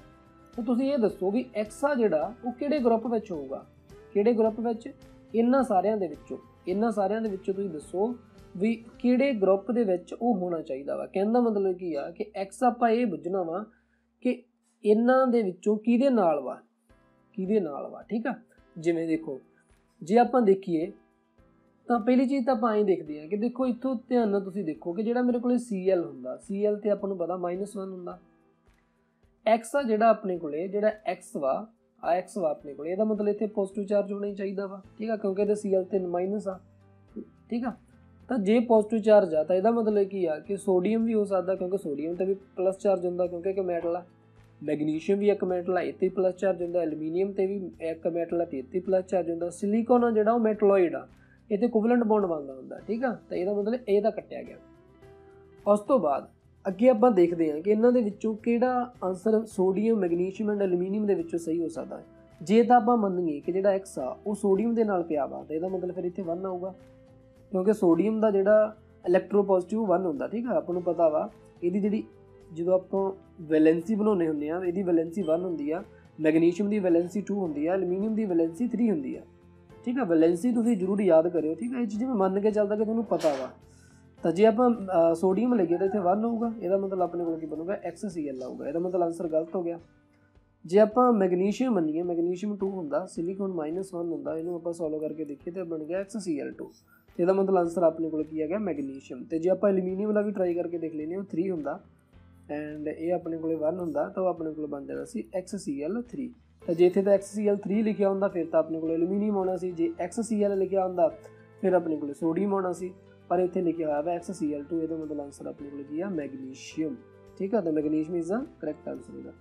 ਤਾਂ ਤੁਸੀਂ ਇਹ ਦੱਸੋ ਵੀ x ਆ ਜਿਹੜਾ, ਉਹ ਕਿਹੜੇ ਗਰੁੱਪ ਵਿੱਚ ਹੋਊਗਾ? ਕਿਹੜੇ ਗਰੁੱਪ ਵਿੱਚ? ਇਹਨਾਂ ਸਾਰਿਆਂ ਦੇ ਵਿੱਚੋਂ। ਇਹਨਾਂ ਸਾਰਿਆਂ ਦੇ ਵਿੱਚੋਂ ਤੁਸੀਂ ਦੱਸੋ ਵੀ ਕਿਹੜੇ ਗਰੁੱਪ ਦੇ ਵਿੱਚ ਉਹ ਹੋਣਾ ਚਾਹੀਦਾ ਵਾ। ਕਹਿੰਦਾ ਮਤਲਬ ਕੀ ਆ ਕਿ x ਆਪਾਂ ਇਹ ਬੁੱਝਣਾ ਵਾ ਕਿ ਇਹਨਾਂ ਦੇ ਵਿੱਚੋਂ ਕਿਹਦੇ ਨਾਲ ਵਾ? ਕਿਹਦੇ ਨਾਲ ਵਾ? ਠੀਕ ਆ? ਜਿਵੇਂ ਦੇਖੋ, ਜੇ ਆਪਾਂ ਦੇਖੀਏ ਤਾਂ ਪਹਿਲੀ ਚੀਜ਼ ਤਾਂ ਆਪਾਂ ਐਂ ਦੇਖਦੇ ਆ ਕਿ ਦੇਖੋ ਇੱਥੋਂ ਧਿਆਨ ਨਾਲ ਤੁਸੀਂ ਦੇਖੋ ਕਿ ਜਿਹੜਾ ਮੇਰੇ ਕੋਲੇ Cl ਹੁੰਦਾ Cl ਤੇ ਆਪਾਂ ਨੂੰ ਪਤਾ -1 ਹੁੰਦਾ। X ਆ ਜਿਹੜਾ ਆਪਣੇ ਕੋਲੇ, ਜਿਹੜਾ x ਵਾ, ਆ x ਵਾ ਆਪਣੇ ਕੋਲੇ, ਇਹਦਾ ਮਤਲਬ ਇੱਥੇ ਪੋਜ਼ਿਟਿਵ ਚਾਰਜ ਹੋਣਾ ਹੀ ਚਾਹੀਦਾ ਵਾ, ਠੀਕ ਆ? ਕਿਉਂਕਿ ਇਹਦੇ Cl ਤੇ ਮਾਈਨਸ ਆ, ਠੀਕ ਆ? ਤਾਂ ਜੇ ਪੋਜ਼ਿਟਿਵ ਚਾਰਜ ਆ, ਤਾਂ ਇਹਦਾ ਮਤਲਬ ਕੀ ਆ ਕਿ ਸੋਡੀਅਮ ਵੀ ਹੋ ਸਕਦਾ, ਕਿਉਂਕਿ ਸੋਡੀਅਮ ਤੇ ਵੀ ਪਲੱਸ ਚਾਰਜ ਹੁੰਦਾ, ਕਿਉਂਕਿ ਇੱਕ ਮੈਟਲ ਆ। ਮੈਗਨੀਸ਼ੀਅਮ ਵੀ ਇੱਕ ਮੈਟਲ ਆ, ਇੱਥੇ ਪਲੱਸ ਚਾਰਜ ਹੁੰਦਾ ਐਲੂਮੀਨੀਅਮ ਤੇ ਵੀ ਇੱਕ ਮੈਟਲ ਆ, ਤੇ ਇੱਥੇ ਪਲੱਸ ਚਾਰਜ ਹੁੰਦਾ। ਸਿਲੀਕਨ ਆ ਜਿਹੜਾ ਉਹ ਮੈਟਲੋਇਡ ਆ। ਇਹ ਤੇ ਇਕੁਇਵਲੈਂਟ ਬੌਂਡ ਬਣਦਾ ਹੁੰਦਾ, ਠੀਕ ਆ? ਤਾਂ ਇਹਦਾ ਮਤਲਬ ਇਹ ਤਾਂ ਕੱਟਿਆ ਗਿਆ। ਉਸ ਤੋਂ ਬਾਅਦ ਅੱਗੇ ਆਪਾਂ ਦੇਖਦੇ ਹਾਂ ਕਿ ਇਹਨਾਂ ਦੇ ਵਿੱਚੋਂ ਕਿਹੜਾ answer sodium magnesium and aluminium ਦੇ ਵਿੱਚੋਂ ਸਹੀ ਹੋ ਸਕਦਾ ਹੈ। ਜੇ ਤਾਂ ਆਪਾਂ ਮੰਨੀਏ ਕਿ ਜਿਹੜਾ x ਆ, ਉਹ ਸੋਡੀਅਮ ਦੇ ਨਾਲ ਪਿਆ ਵਾ, ਤਾਂ ਇਹਦਾ ਮਤਲਬ ਫਿਰ ਇੱਥੇ 1 ਆਊਗਾ। ਕਿਉਂਕਿ ਸੋਡੀਅਮ ਦਾ ਜਿਹੜਾ ਇਲੈਕਟ੍ਰੋਪੋਜ਼ਿਟਿਵ 1 ਹੁੰਦਾ, ਠੀਕ ਆ? ਆਪਾਂ ਨੂੰ ਪਤਾ ਵਾ, ਇਹਦੀ ਜਿਹੜੀ ਜਦੋਂ ਆਪਾਂ ਵੈਲੈਂਸੀ ਬਣਾਉਨੇ ਹੁੰਦੇ ਆ, ਇਹਦੀ ਵੈਲੈਂਸੀ 1 ਹੁੰਦੀ ਆ ਮੈਗਨੀਸ਼ੀਅਮ ਦੀ ਵੈਲੈਂਸੀ 2 ਹੁੰਦੀ ਆ ਐਲੂਮੀਨੀਅਮ ਦੀ ਵੈਲੈਂਸੀ 3 ਹੁੰਦੀ ਆ। ਠੀਕ ਹੈ ਵੈਲੈਂਸੀ ਤੁਸੀਂ ਜ਼ਰੂਰ ਯਾਦ ਕਰਿਓ, ਠੀਕ ਹੈ ਇਹ ਚੀਜ਼ ਮੈਂ ਮੰਨ ਕੇ ਚੱਲਦਾ ਕਿ ਤੁਹਾਨੂੰ ਪਤਾ ਵਾ। ਤਾਂ ਜੇ ਆਪਾਂ ਸੋਡੀਅਮ ਲਈਏ ਤਾਂ ਇੱਥੇ 1 ਹੋਊਗਾ, ਇਹਦਾ ਮਤਲਬ ਆਪਣੇ ਕੋਲ ਕੀ ਬਣੂਗਾ? XCl ਆਊਗਾ, ਇਹਦਾ ਮਤਲਬ ਆਨਸਰ ਗਲਤ ਹੋ ਗਿਆ। ਜੇ ਆਪਾਂ ਮੈਗਨੀਸ਼ੀਅਮ ਮੰਨੀਏ ਮੈਗਨੀਸ਼ੀਅਮ 2 ਹੁੰਦਾ ਸਿਲੀਕਨ -1 ਹੁੰਦਾ, ਇਹਨੂੰ ਆਪਾਂ ਸੋਲਵ ਕਰਕੇ ਦੇਖੀਏ ਤਾਂ ਬਣ ਗਿਆ XCl2 ਇਹਦਾ ਮਤਲਬ ਆਨਸਰ ਆਪਣੇ ਕੋਲ ਕੀ ਆ ਗਿਆ ਮੈਗਨੀਸ਼ੀਅਮ ਤੇ ਜੇ ਆਪਾਂ ਐਲੂਮੀਨੀਅਮ ਵਾਲਾ ਵੀ ਟਰਾਈ ਕਰਕੇ ਦੇਖ ਲੈਨੇ ਉਹ 3 ਹੁੰਦਾ। ਐਂਡ ਇਹ ਆਪਣੇ ਕੋਲੇ 1 ਹੁੰਦਾ, ਤਾਂ ਉਹ ਆਪਣੇ ਕੋਲ ਬਣ ਜਾਂਦਾ ਸੀ XCl3 ਤਾਂ ਜੇ ਇੱਥੇ ਤਾਂ XCl3 ਲਿਖਿਆ ਹੁੰਦਾ, ਫਿਰ ਤਾਂ ਆਪਣੇ ਕੋਲ ਐਲੂਮੀਨੀਅਮ ਹੋਣਾ ਸੀ। ਜੇ XCl ਲਿਖਿਆ ਹੁੰਦਾ, ਫਿਰ ਆਪਣੇ ਕੋਲ ਸੋਡੀਅਮ ਹੋਣਾ ਸੀ। ਪਰ ਇੱਥੇ ਲਿਖਿਆ ਹੋਇਆ ਹੈ XCl2 ਇਹਦਾ ਮਤਲਬ ਆਨਸਰ ਆਪਣੇ ਕੋਲ ਕੀ ਆ? ਮੈਗਨੀਸ਼ੀਅਮ ਠੀਕ ਆ, ਤਾਂ magnesium is the correct answer ਇਹਦਾ।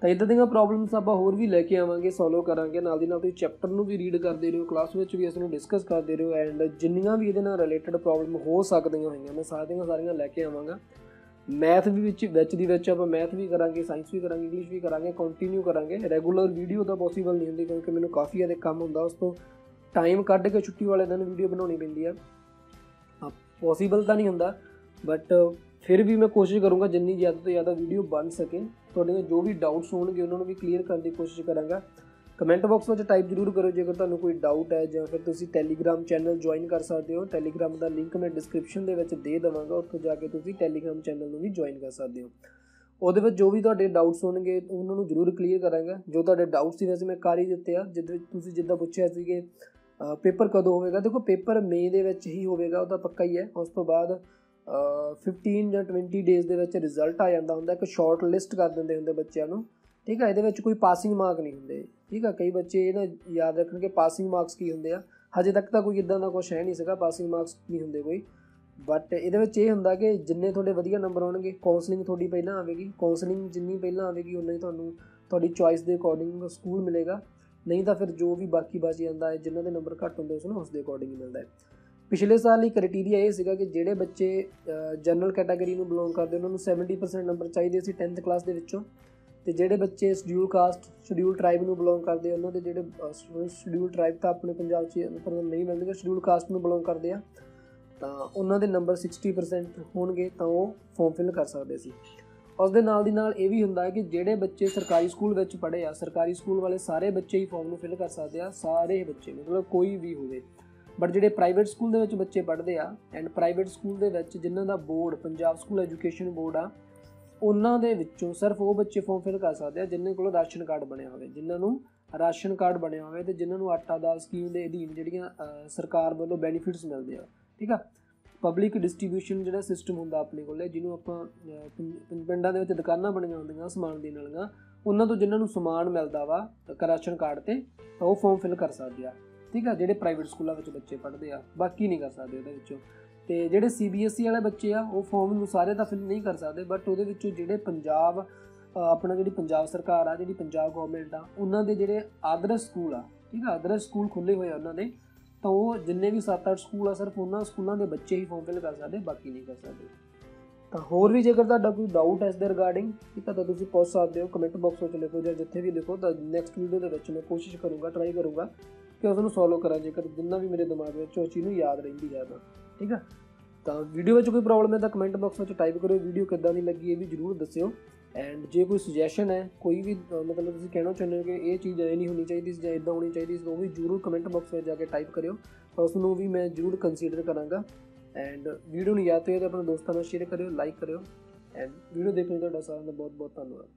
ਤਾਂ ਇਦਾਂ ਦੀਆਂ ਪ੍ਰੋਬਲਮਸ ਆਪਾਂ ਹੋਰ ਵੀ ਲੈ ਕੇ ਆਵਾਂਗੇ ਸੋਲਵ ਕਰਾਂਗੇ। ਨਾਲ ਦੀ ਨਾਲ ਤੁਸੀਂ ਚੈਪਟਰ ਨੂੰ ਵੀ ਰੀਡ ਕਰਦੇ ਰਹੋ ਕਲਾਸ ਵਿੱਚ ਵੀ ਇਸ ਨੂੰ ਡਿਸਕਸ ਕਰਦੇ ਰਹੋ। ਐਂਡ ਜਿੰਨੀਆਂ ਵੀ ਇਹਦੇ ਨਾਲ ਰਿਲੇਟਡ ਪ੍ਰੋਬਲਮ ਹੋ ਸਕਦੀਆਂ ਹੋਈਆਂ, ਮੈਂ ਸਾਰੀਆਂ ਸਾਰੀਆਂ ਲੈ ਕੇ ਆਵਾਂਗਾ। ਮੈਥ ਵੀ ਵਿੱਚ ਵਿੱਚ ਦੀ ਵਿੱਚ ਆਪਾਂ ਮੈਥ ਵੀ ਕਰਾਂਗੇ ਸਾਇੰਸ ਵੀ ਕਰਾਂਗੇ ਇੰਗਲਿਸ਼ ਵੀ ਕਰਾਂਗੇ ਕੰਟੀਨਿਊ ਕਰਾਂਗੇ। ਰੈਗੂਲਰ ਵੀਡੀਓ ਤਾਂ ਪੋਸੀਬਲ ਨਹੀਂ ਹੁੰਦੀ ਕਿਉਂਕਿ ਮੈਨੂੰ ਕਾਫੀ ਜ਼ਿਆਦਾ ਕੰਮ ਹੁੰਦਾ। ਉਸ ਤੋਂ ਟਾਈਮ ਕੱਢ ਕੇ ਛੁੱਟੀ ਵਾਲੇ ਦਿਨ ਵੀਡੀਓ ਬਣਾਉਣੀ ਪੈਂਦੀ ਆ। ਪੋਸੀਬਲ ਤਾਂ ਨਹੀਂ ਹੁੰਦਾ ਬਟ ਫਿਰ ਵੀ ਮੈਂ ਕੋਸ਼ਿਸ਼ ਕਰੂੰਗਾ ਜਿੰਨੀ ਜ਼ਿਆਦਾ ਤੋਂ ਜ਼ਿਆਦਾ ਵੀਡੀਓ ਬਣ ਸਕੇ। ਤੁਹਾਡੇ ਜੋ ਵੀ ਡਾਊਟਸ ਹੋਣਗੇ, ਉਹਨਾਂ ਨੂੰ ਵੀ ਕਲੀਅਰ ਕਰਨ ਦੀ ਕੋਸ਼ਿਸ਼ ਕਰਾਂਗਾ। ਕਮੈਂਟ ਬਾਕਸ ਵਿੱਚ ਟਾਈਪ ਜ਼ਰੂਰ ਕਰੋ, ਜੇਕਰ ਤੁਹਾਨੂੰ ਕੋਈ ਡਾਊਟ ਹੈ ਜਾਂ ਫਿਰ ਤੁਸੀਂ ਟੈਲੀਗ੍ਰam ਚੈਨਲ ਜੁਆਇਨ ਕਰ ਸਕਦੇ ਹੋ ਟੈਲੀਗ੍ਰam ਦਾ ਲਿੰਕ ਮੈਂ ਡਿਸਕ੍ਰਿਪਸ਼ਨ ਦੇ ਵਿੱਚ ਦੇ ਦੇਵਾਂਗਾ, ਉੱਥੋਂ ਜਾ ਕੇ ਤੁਸੀਂ ਟੈਲੀਗ੍ਰam ਚੈਨਲ ਨੂੰ ਵੀ ਜੁਆਇਨ ਕਰ ਸਕਦੇ ਹੋ। ਉਹਦੇ ਵਿੱਚ ਜੋ ਵੀ ਤੁਹਾਡੇ ਡਾਊਟਸ ਹੋਣਗੇ, ਉਹਨਾਂ ਨੂੰ ਜ਼ਰੂਰ ਕਲੀਅਰ ਕਰਾਂਗਾ। ਜੋ ਤੁਹਾਡੇ ਡਾਊਟਸ ਸੀ, ਵੈਸੇ ਮੈਂ ਕਰ ਹੀ ਦਿੱਤੇ ਆ ਜਿੱਦ ਤੁਸੀਂ ਜਿੱਦਾਂ ਪੁੱਛਿਆ ਸੀਗੇ ਪੇਪਰ ਕਦੋਂ ਹੋਵੇਗਾ, ਦੇਖੋ ਪੇਪਰ ਮਈ ਦੇ ਵਿੱਚ ਹੀ ਹੋਵੇਗਾ, ਉਹ ਤਾਂ ਪੱਕਾ ਹੀ ਹੈ। ਉਸ ਤੋਂ ਬਾਅਦ 15 ਜਾਂ 20 ਡੇਜ਼ ਦੇ ਵਿੱਚ ਰਿਜ਼ਲਟ ਆ ਜਾਂਦਾ ਹੁੰਦਾ, ਇੱਕ ਸ਼ਾਰਟ ਲਿਸਟ ਕਰ ਦਿੰਦੇ ਹੁੰਦੇ ਬੱਚਿਆਂ ਨੂੰ। ਠੀਕ ਹੈ ਇਹਦੇ ਵਿੱਚ ਕੋਈ ਪਾਸਿੰਗ ਮਾਰਕ ਨਹੀਂ ਹੁੰਦੇ। ਠੀਕ ਆ, ਕਈ ਬੱਚੇ ਇਹ ਨਾ ਯਾਦ ਰੱਖਣ ਕਿ ਪਾਸਿੰਗ ਮਾਰਕਸ ਕੀ ਹੁੰਦੇ ਆ। ਹਜੇ ਤੱਕ ਤਾਂ ਕੋਈ ਇਦਾਂ ਦਾ ਕੁਝ ਹੈ ਨਹੀਂ ਸੀਗਾ ਪਾਸਿੰਗ ਮਾਰਕਸ ਨਹੀਂ ਹੁੰਦੇ ਕੋਈ। ਬਟ ਇਹਦੇ ਵਿੱਚ ਇਹ ਹੁੰਦਾ ਕਿ ਜਿੰਨੇ ਤੁਹਾਡੇ ਵਧੀਆ ਨੰਬਰ ਆਉਣਗੇ ਕਾਉਂਸਲਿੰਗ ਤੁਹਾਡੀ ਪਹਿਲਾਂ ਆਵੇਗੀ। ਕਾਉਂਸਲਿੰਗ ਜਿੰਨੀ ਪਹਿਲਾਂ ਆਵੇਗੀ ਉਨਾ ਹੀ ਤੁਹਾਨੂੰ ਤੁਹਾਡੀ ਚੋਇਸ ਦੇ ਅਕੋਰਡਿੰਗ ਸਕੂਲ ਮਿਲੇਗਾ। ਨਹੀਂ ਤਾਂ ਫਿਰ ਜੋ ਵੀ ਬਾਕੀ ਬਚ ਜਾਂਦਾ ਹੈ ਜਿਨ੍ਹਾਂ ਦੇ ਨੰਬਰ ਘੱਟ ਹੁੰਦੇ, ਉਸ ਨੂੰ ਉਸ ਦੇ ਅਕੋਰਡਿੰਗ ਮਿਲਦਾ ਹੈ। ਪਿਛਲੇ ਸਾਲ ਹੀ ਕ੍ਰਾਈਟੇਰੀਆ ਇਹ ਸੀਗਾ ਕਿ ਜਿਹੜੇ ਬੱਚੇ ਜਨਰਲ ਕੈਟਾਗਰੀ ਨੂੰ ਬਿਲੋਂਗ ਕਰਦੇ, ਉਹਨਾਂ ਨੂੰ 70% ਨੰਬਰ ਚਾਹੀਦੇ ਸੀ 10th ਕਲਾਸ ਦੇ ਵਿੱਚੋਂ। ਤੇ ਜਿਹੜੇ ਬੱਚੇ ਸ਼ਡਿਊਲ ਕਾਸਟ ਸ਼ਡਿਊਲ ਟ੍ਰਾਈਬ ਨੂੰ ਬਿਲੋਂਗ ਕਰਦੇ ਆ, ਉਹਨਾਂ ਦੇ ਜਿਹੜੇ ਸ਼ਡਿਊਲ ਟ੍ਰਾਈਬ ਤਾਂ ਆਪਣੇ ਪੰਜਾਬ 'ਚ ਨਹੀਂ ਮਿਲਦੇ ਸ਼ਡਿਊਲ ਕਾਸਟ ਨੂੰ ਬਿਲੋਂਗ ਕਰਦੇ ਆ, ਤਾਂ ਉਹਨਾਂ ਦੇ ਨੰਬਰ 60% ਹੋਣਗੇ, ਤਾਂ ਉਹ ਫਾਰਮ ਫਿਲ ਕਰ ਸਕਦੇ ਸੀ। ਉਸ ਦੇ ਨਾਲ ਦੀ ਨਾਲ ਇਹ ਵੀ ਹੁੰਦਾ ਹੈ ਕਿ ਜਿਹੜੇ ਬੱਚੇ ਸਰਕਾਰੀ ਸਕੂਲ ਵਿੱਚ ਪੜ੍ਹੇ ਆ, ਸਰਕਾਰੀ ਸਕੂਲ ਵਾਲੇ ਸਾਰੇ ਬੱਚੇ ਹੀ ਫਾਰਮ ਨੂੰ ਫਿਲ ਕਰ ਸਕਦੇ ਆ, ਸਾਰੇ ਬੱਚੇ ਮਤਲਬ ਕੋਈ ਵੀ ਹੋਵੇ। ਬਟ ਜਿਹੜੇ ਪ੍ਰਾਈਵੇਟ ਸਕੂਲ ਦੇ ਵਿੱਚ ਬੱਚੇ ਪੜ੍ਹਦੇ ਆ ਐਂਡ ਪ੍ਰਾਈਵੇਟ ਸਕੂਲ ਦੇ ਵਿੱਚ ਜਿਨ੍ਹਾਂ ਦਾ board Punjab school education board ਆ ਉਹਨਾਂ ਦੇ ਵਿੱਚੋਂ ਸਿਰਫ ਉਹ ਬੱਚੇ ਫਾਰਮ ਫਿਲ ਕਰ ਸਕਦੇ ਆ ਜਿਨ੍ਹਾਂ ਕੋਲ ਰਾਸ਼ਨ ਕਾਰਡ ਬਣਿਆ ਹੋਵੇ, ਜਿਨ੍ਹਾਂ ਨੂੰ ਰਾਸ਼ਨ ਕਾਰਡ ਬਣਿਆ ਹੋਵੇ ਤੇ ਜਿਨ੍ਹਾਂ ਨੂੰ ਆਟਾ ਦਾਲ ਸਕੀਮ ਦੇ ਅਧੀਨ ਜਿਹੜੀਆਂ ਸਰਕਾਰ ਵੱਲੋਂ ਬੈਨੀਫਿਟਸ ਮਿਲਦੇ ਆ, ਠੀਕ ਆ? ਪਬਲਿਕ ਡਿਸਟ੍ਰੀਬਿਊਸ਼ਨ ਜਿਹੜਾ ਸਿਸਟਮ ਹੁੰਦਾ ਆਪਣੇ ਕੋਲੇ, ਜਿਹਨੂੰ ਆਪਾਂ ਪਿੰਡਾਂ ਦੇ ਵਿੱਚ ਦੁਕਾਨਾਂ ਬਣੀਆਂ ਹੁੰਦੀਆਂ ਸਮਾਨ ਦੇਣ ਵਾਲੀਆਂ, ਉਹਨਾਂ ਤੋਂ ਜਿਨ੍ਹਾਂ ਨੂੰ ਸਮਾਨ ਮਿਲਦਾ ਵਾ ਰਾਸ਼ਨ ਕਾਰਡ ਤੇ ਉਹ ਫਾਰਮ ਫਿਲ ਕਰ ਸਕਦੇ ਆ, ਠੀਕ ਆ? ਜਿਹੜੇ ਪ੍ਰਾਈਵੇਟ ਸਕੂਲਾਂ ਵਿੱਚ ਬੱਚੇ ਪੜ੍ਹਦੇ ਆ, ਬਾਕੀ ਨਹੀਂ ਕਰ ਸਕਦੇ ਉਹਦੇ ਵਿੱਚੋਂ। ਤੇ ਜਿਹੜੇ ਸੀਬੀਐਸਈ ਵਾਲੇ ਬੱਚੇ ਆ, ਉਹ ਫਾਰਮ ਨੂੰ ਸਾਰੇ ਤਾਂ ਫਿਲ ਨਹੀਂ ਕਰ ਸਕਦੇ ਬਟ ਉਹਦੇ ਵਿੱਚੋਂ ਜਿਹੜੇ ਪੰਜਾਬ ਆਪਣਾ ਜਿਹੜੀ ਪੰਜਾਬ ਸਰਕਾਰ ਆ, ਜਿਹੜੀ ਪੰਜਾਬ ਗਵਰਨਮੈਂਟ ਆ, ਉਹਨਾਂ ਦੇ ਜਿਹੜੇ ਆਦਰਸ਼ ਸਕੂਲ ਆ, ਠੀਕ ਆ, ਆਦਰਸ਼ ਸਕੂਲ ਖੁੱਲੇ ਹੋਏ ਆ ਉਹਨਾਂ ਦੇ, ਤਾਂ ਉਹ ਜਿੰਨੇ ਵੀ 7-8 ਸਕੂਲ ਆ, ਸਿਰਫ ਉਹਨਾਂ ਸਕੂਲਾਂ ਦੇ ਬੱਚੇ ਹੀ ਫਾਰਮ ਫਿਲ ਕਰ ਸਕਦੇ, ਬਾਕੀ ਨਹੀਂ ਕਰ ਸਕਦੇ। ਤਾਂ ਹੋਰ ਵੀ ਜੇਕਰ ਤੁਹਾਡਾ ਕੋਈ ਡਾਊਟ ਹੈ ਇਸ ਦੇ ਰਿਗਾਰਡਿੰਗ ਠੀਕ ਹੈ ਤਾਂ ਤੁਸੀਂ ਪੁੱਛ ਸਕਦੇ ਹੋ ਕਮੈਂਟ ਬਾਕਸ ਵਿੱਚ ਲਿਖੋ ਜਾਂ ਜਿੱਥੇ ਵੀ ਲਿਖੋ, ਤਾਂ ਨੈਕਸਟ ਵੀਡੀਓ ਦੇ ਵਿੱਚ ਮੈਂ ਕੋਸ਼ਿਸ਼ ਕਰੂੰਗਾ ਟਰਾਈ ਕਰੂੰਗਾ ਕਿ ਉਸ ਨੂੰ ਸੋਲਵ ਕਰਾਂ, ਜੇਕਰ ਜਿੰਨਾ ਵੀ ਮੇਰੇ ਦਿਮਾਗ ਵਿੱਚ ਉਹ ਚੀਜ਼ ਨੂੰ ਯਾਦ ਰਹਿੰਦੀ ਹੈ ਤਾਂ। ਠੀਕ ਹੈ ਤਾਂ ਵੀਡੀਓ ਵਿੱਚ ਕੋਈ ਪ੍ਰੋਬਲਮ ਹੈ ਤਾਂ ਕਮੈਂਟ ਬਾਕਸ ਵਿੱਚ ਟਾਈਪ ਕਰਿਓ ਵੀਡੀਓ ਕਿੱਦਾਂ ਦੀ ਲੱਗੀ ਇਹ ਵੀ ਜਰੂਰ ਦੱਸਿਓ। ਐਂਡ ਜੇ ਕੋਈ ਸੁਜੈਸ਼ਨ ਹੈ, ਕੋਈ ਵੀ ਮਤਲਬ ਤੁਸੀਂ ਕਹਿਣਾ ਚਾਹੁੰਦੇ ਹੋ ਕਿ ਇਹ ਚੀਜ਼ ਐ ਨਹੀਂ ਹੋਣੀ ਚਾਹੀਦੀ ਸੀ ਜਾਂ ਇਦਾਂ ਹੋਣੀ ਚਾਹੀਦੀ ਸੀ ਉਹ ਵੀ ਜਰੂਰ ਕਮੈਂਟ ਬਾਕਸ ਵਿੱਚ ਜਾ ਕੇ ਟਾਈਪ ਕਰਿਓ। ਤਾਂ ਉਸ ਨੂੰ ਵੀ ਮੈਂ ਜਰੂਰ ਕੰਸੀਡਰ ਕਰਾਂਗਾ। ਐਂਡ ਵੀਡੀਓ ਨੂੰ ਯਾਦ ਤੇ ਆਪਣੇ ਦੋਸਤਾਂ ਨਾਲ ਸ਼ੇਅਰ ਕਰਿਓ ਲਾਈਕ ਕਰਿਓ। ਐਂਡ ਵੀਡੀਓ ਦੇਖਣ ਲਈ ਤੁਹਾਡਾ ਸਾਰਿਆਂ ਦਾ ਬਹੁਤ ਬਹੁਤ ਧੰਨਵਾਦ।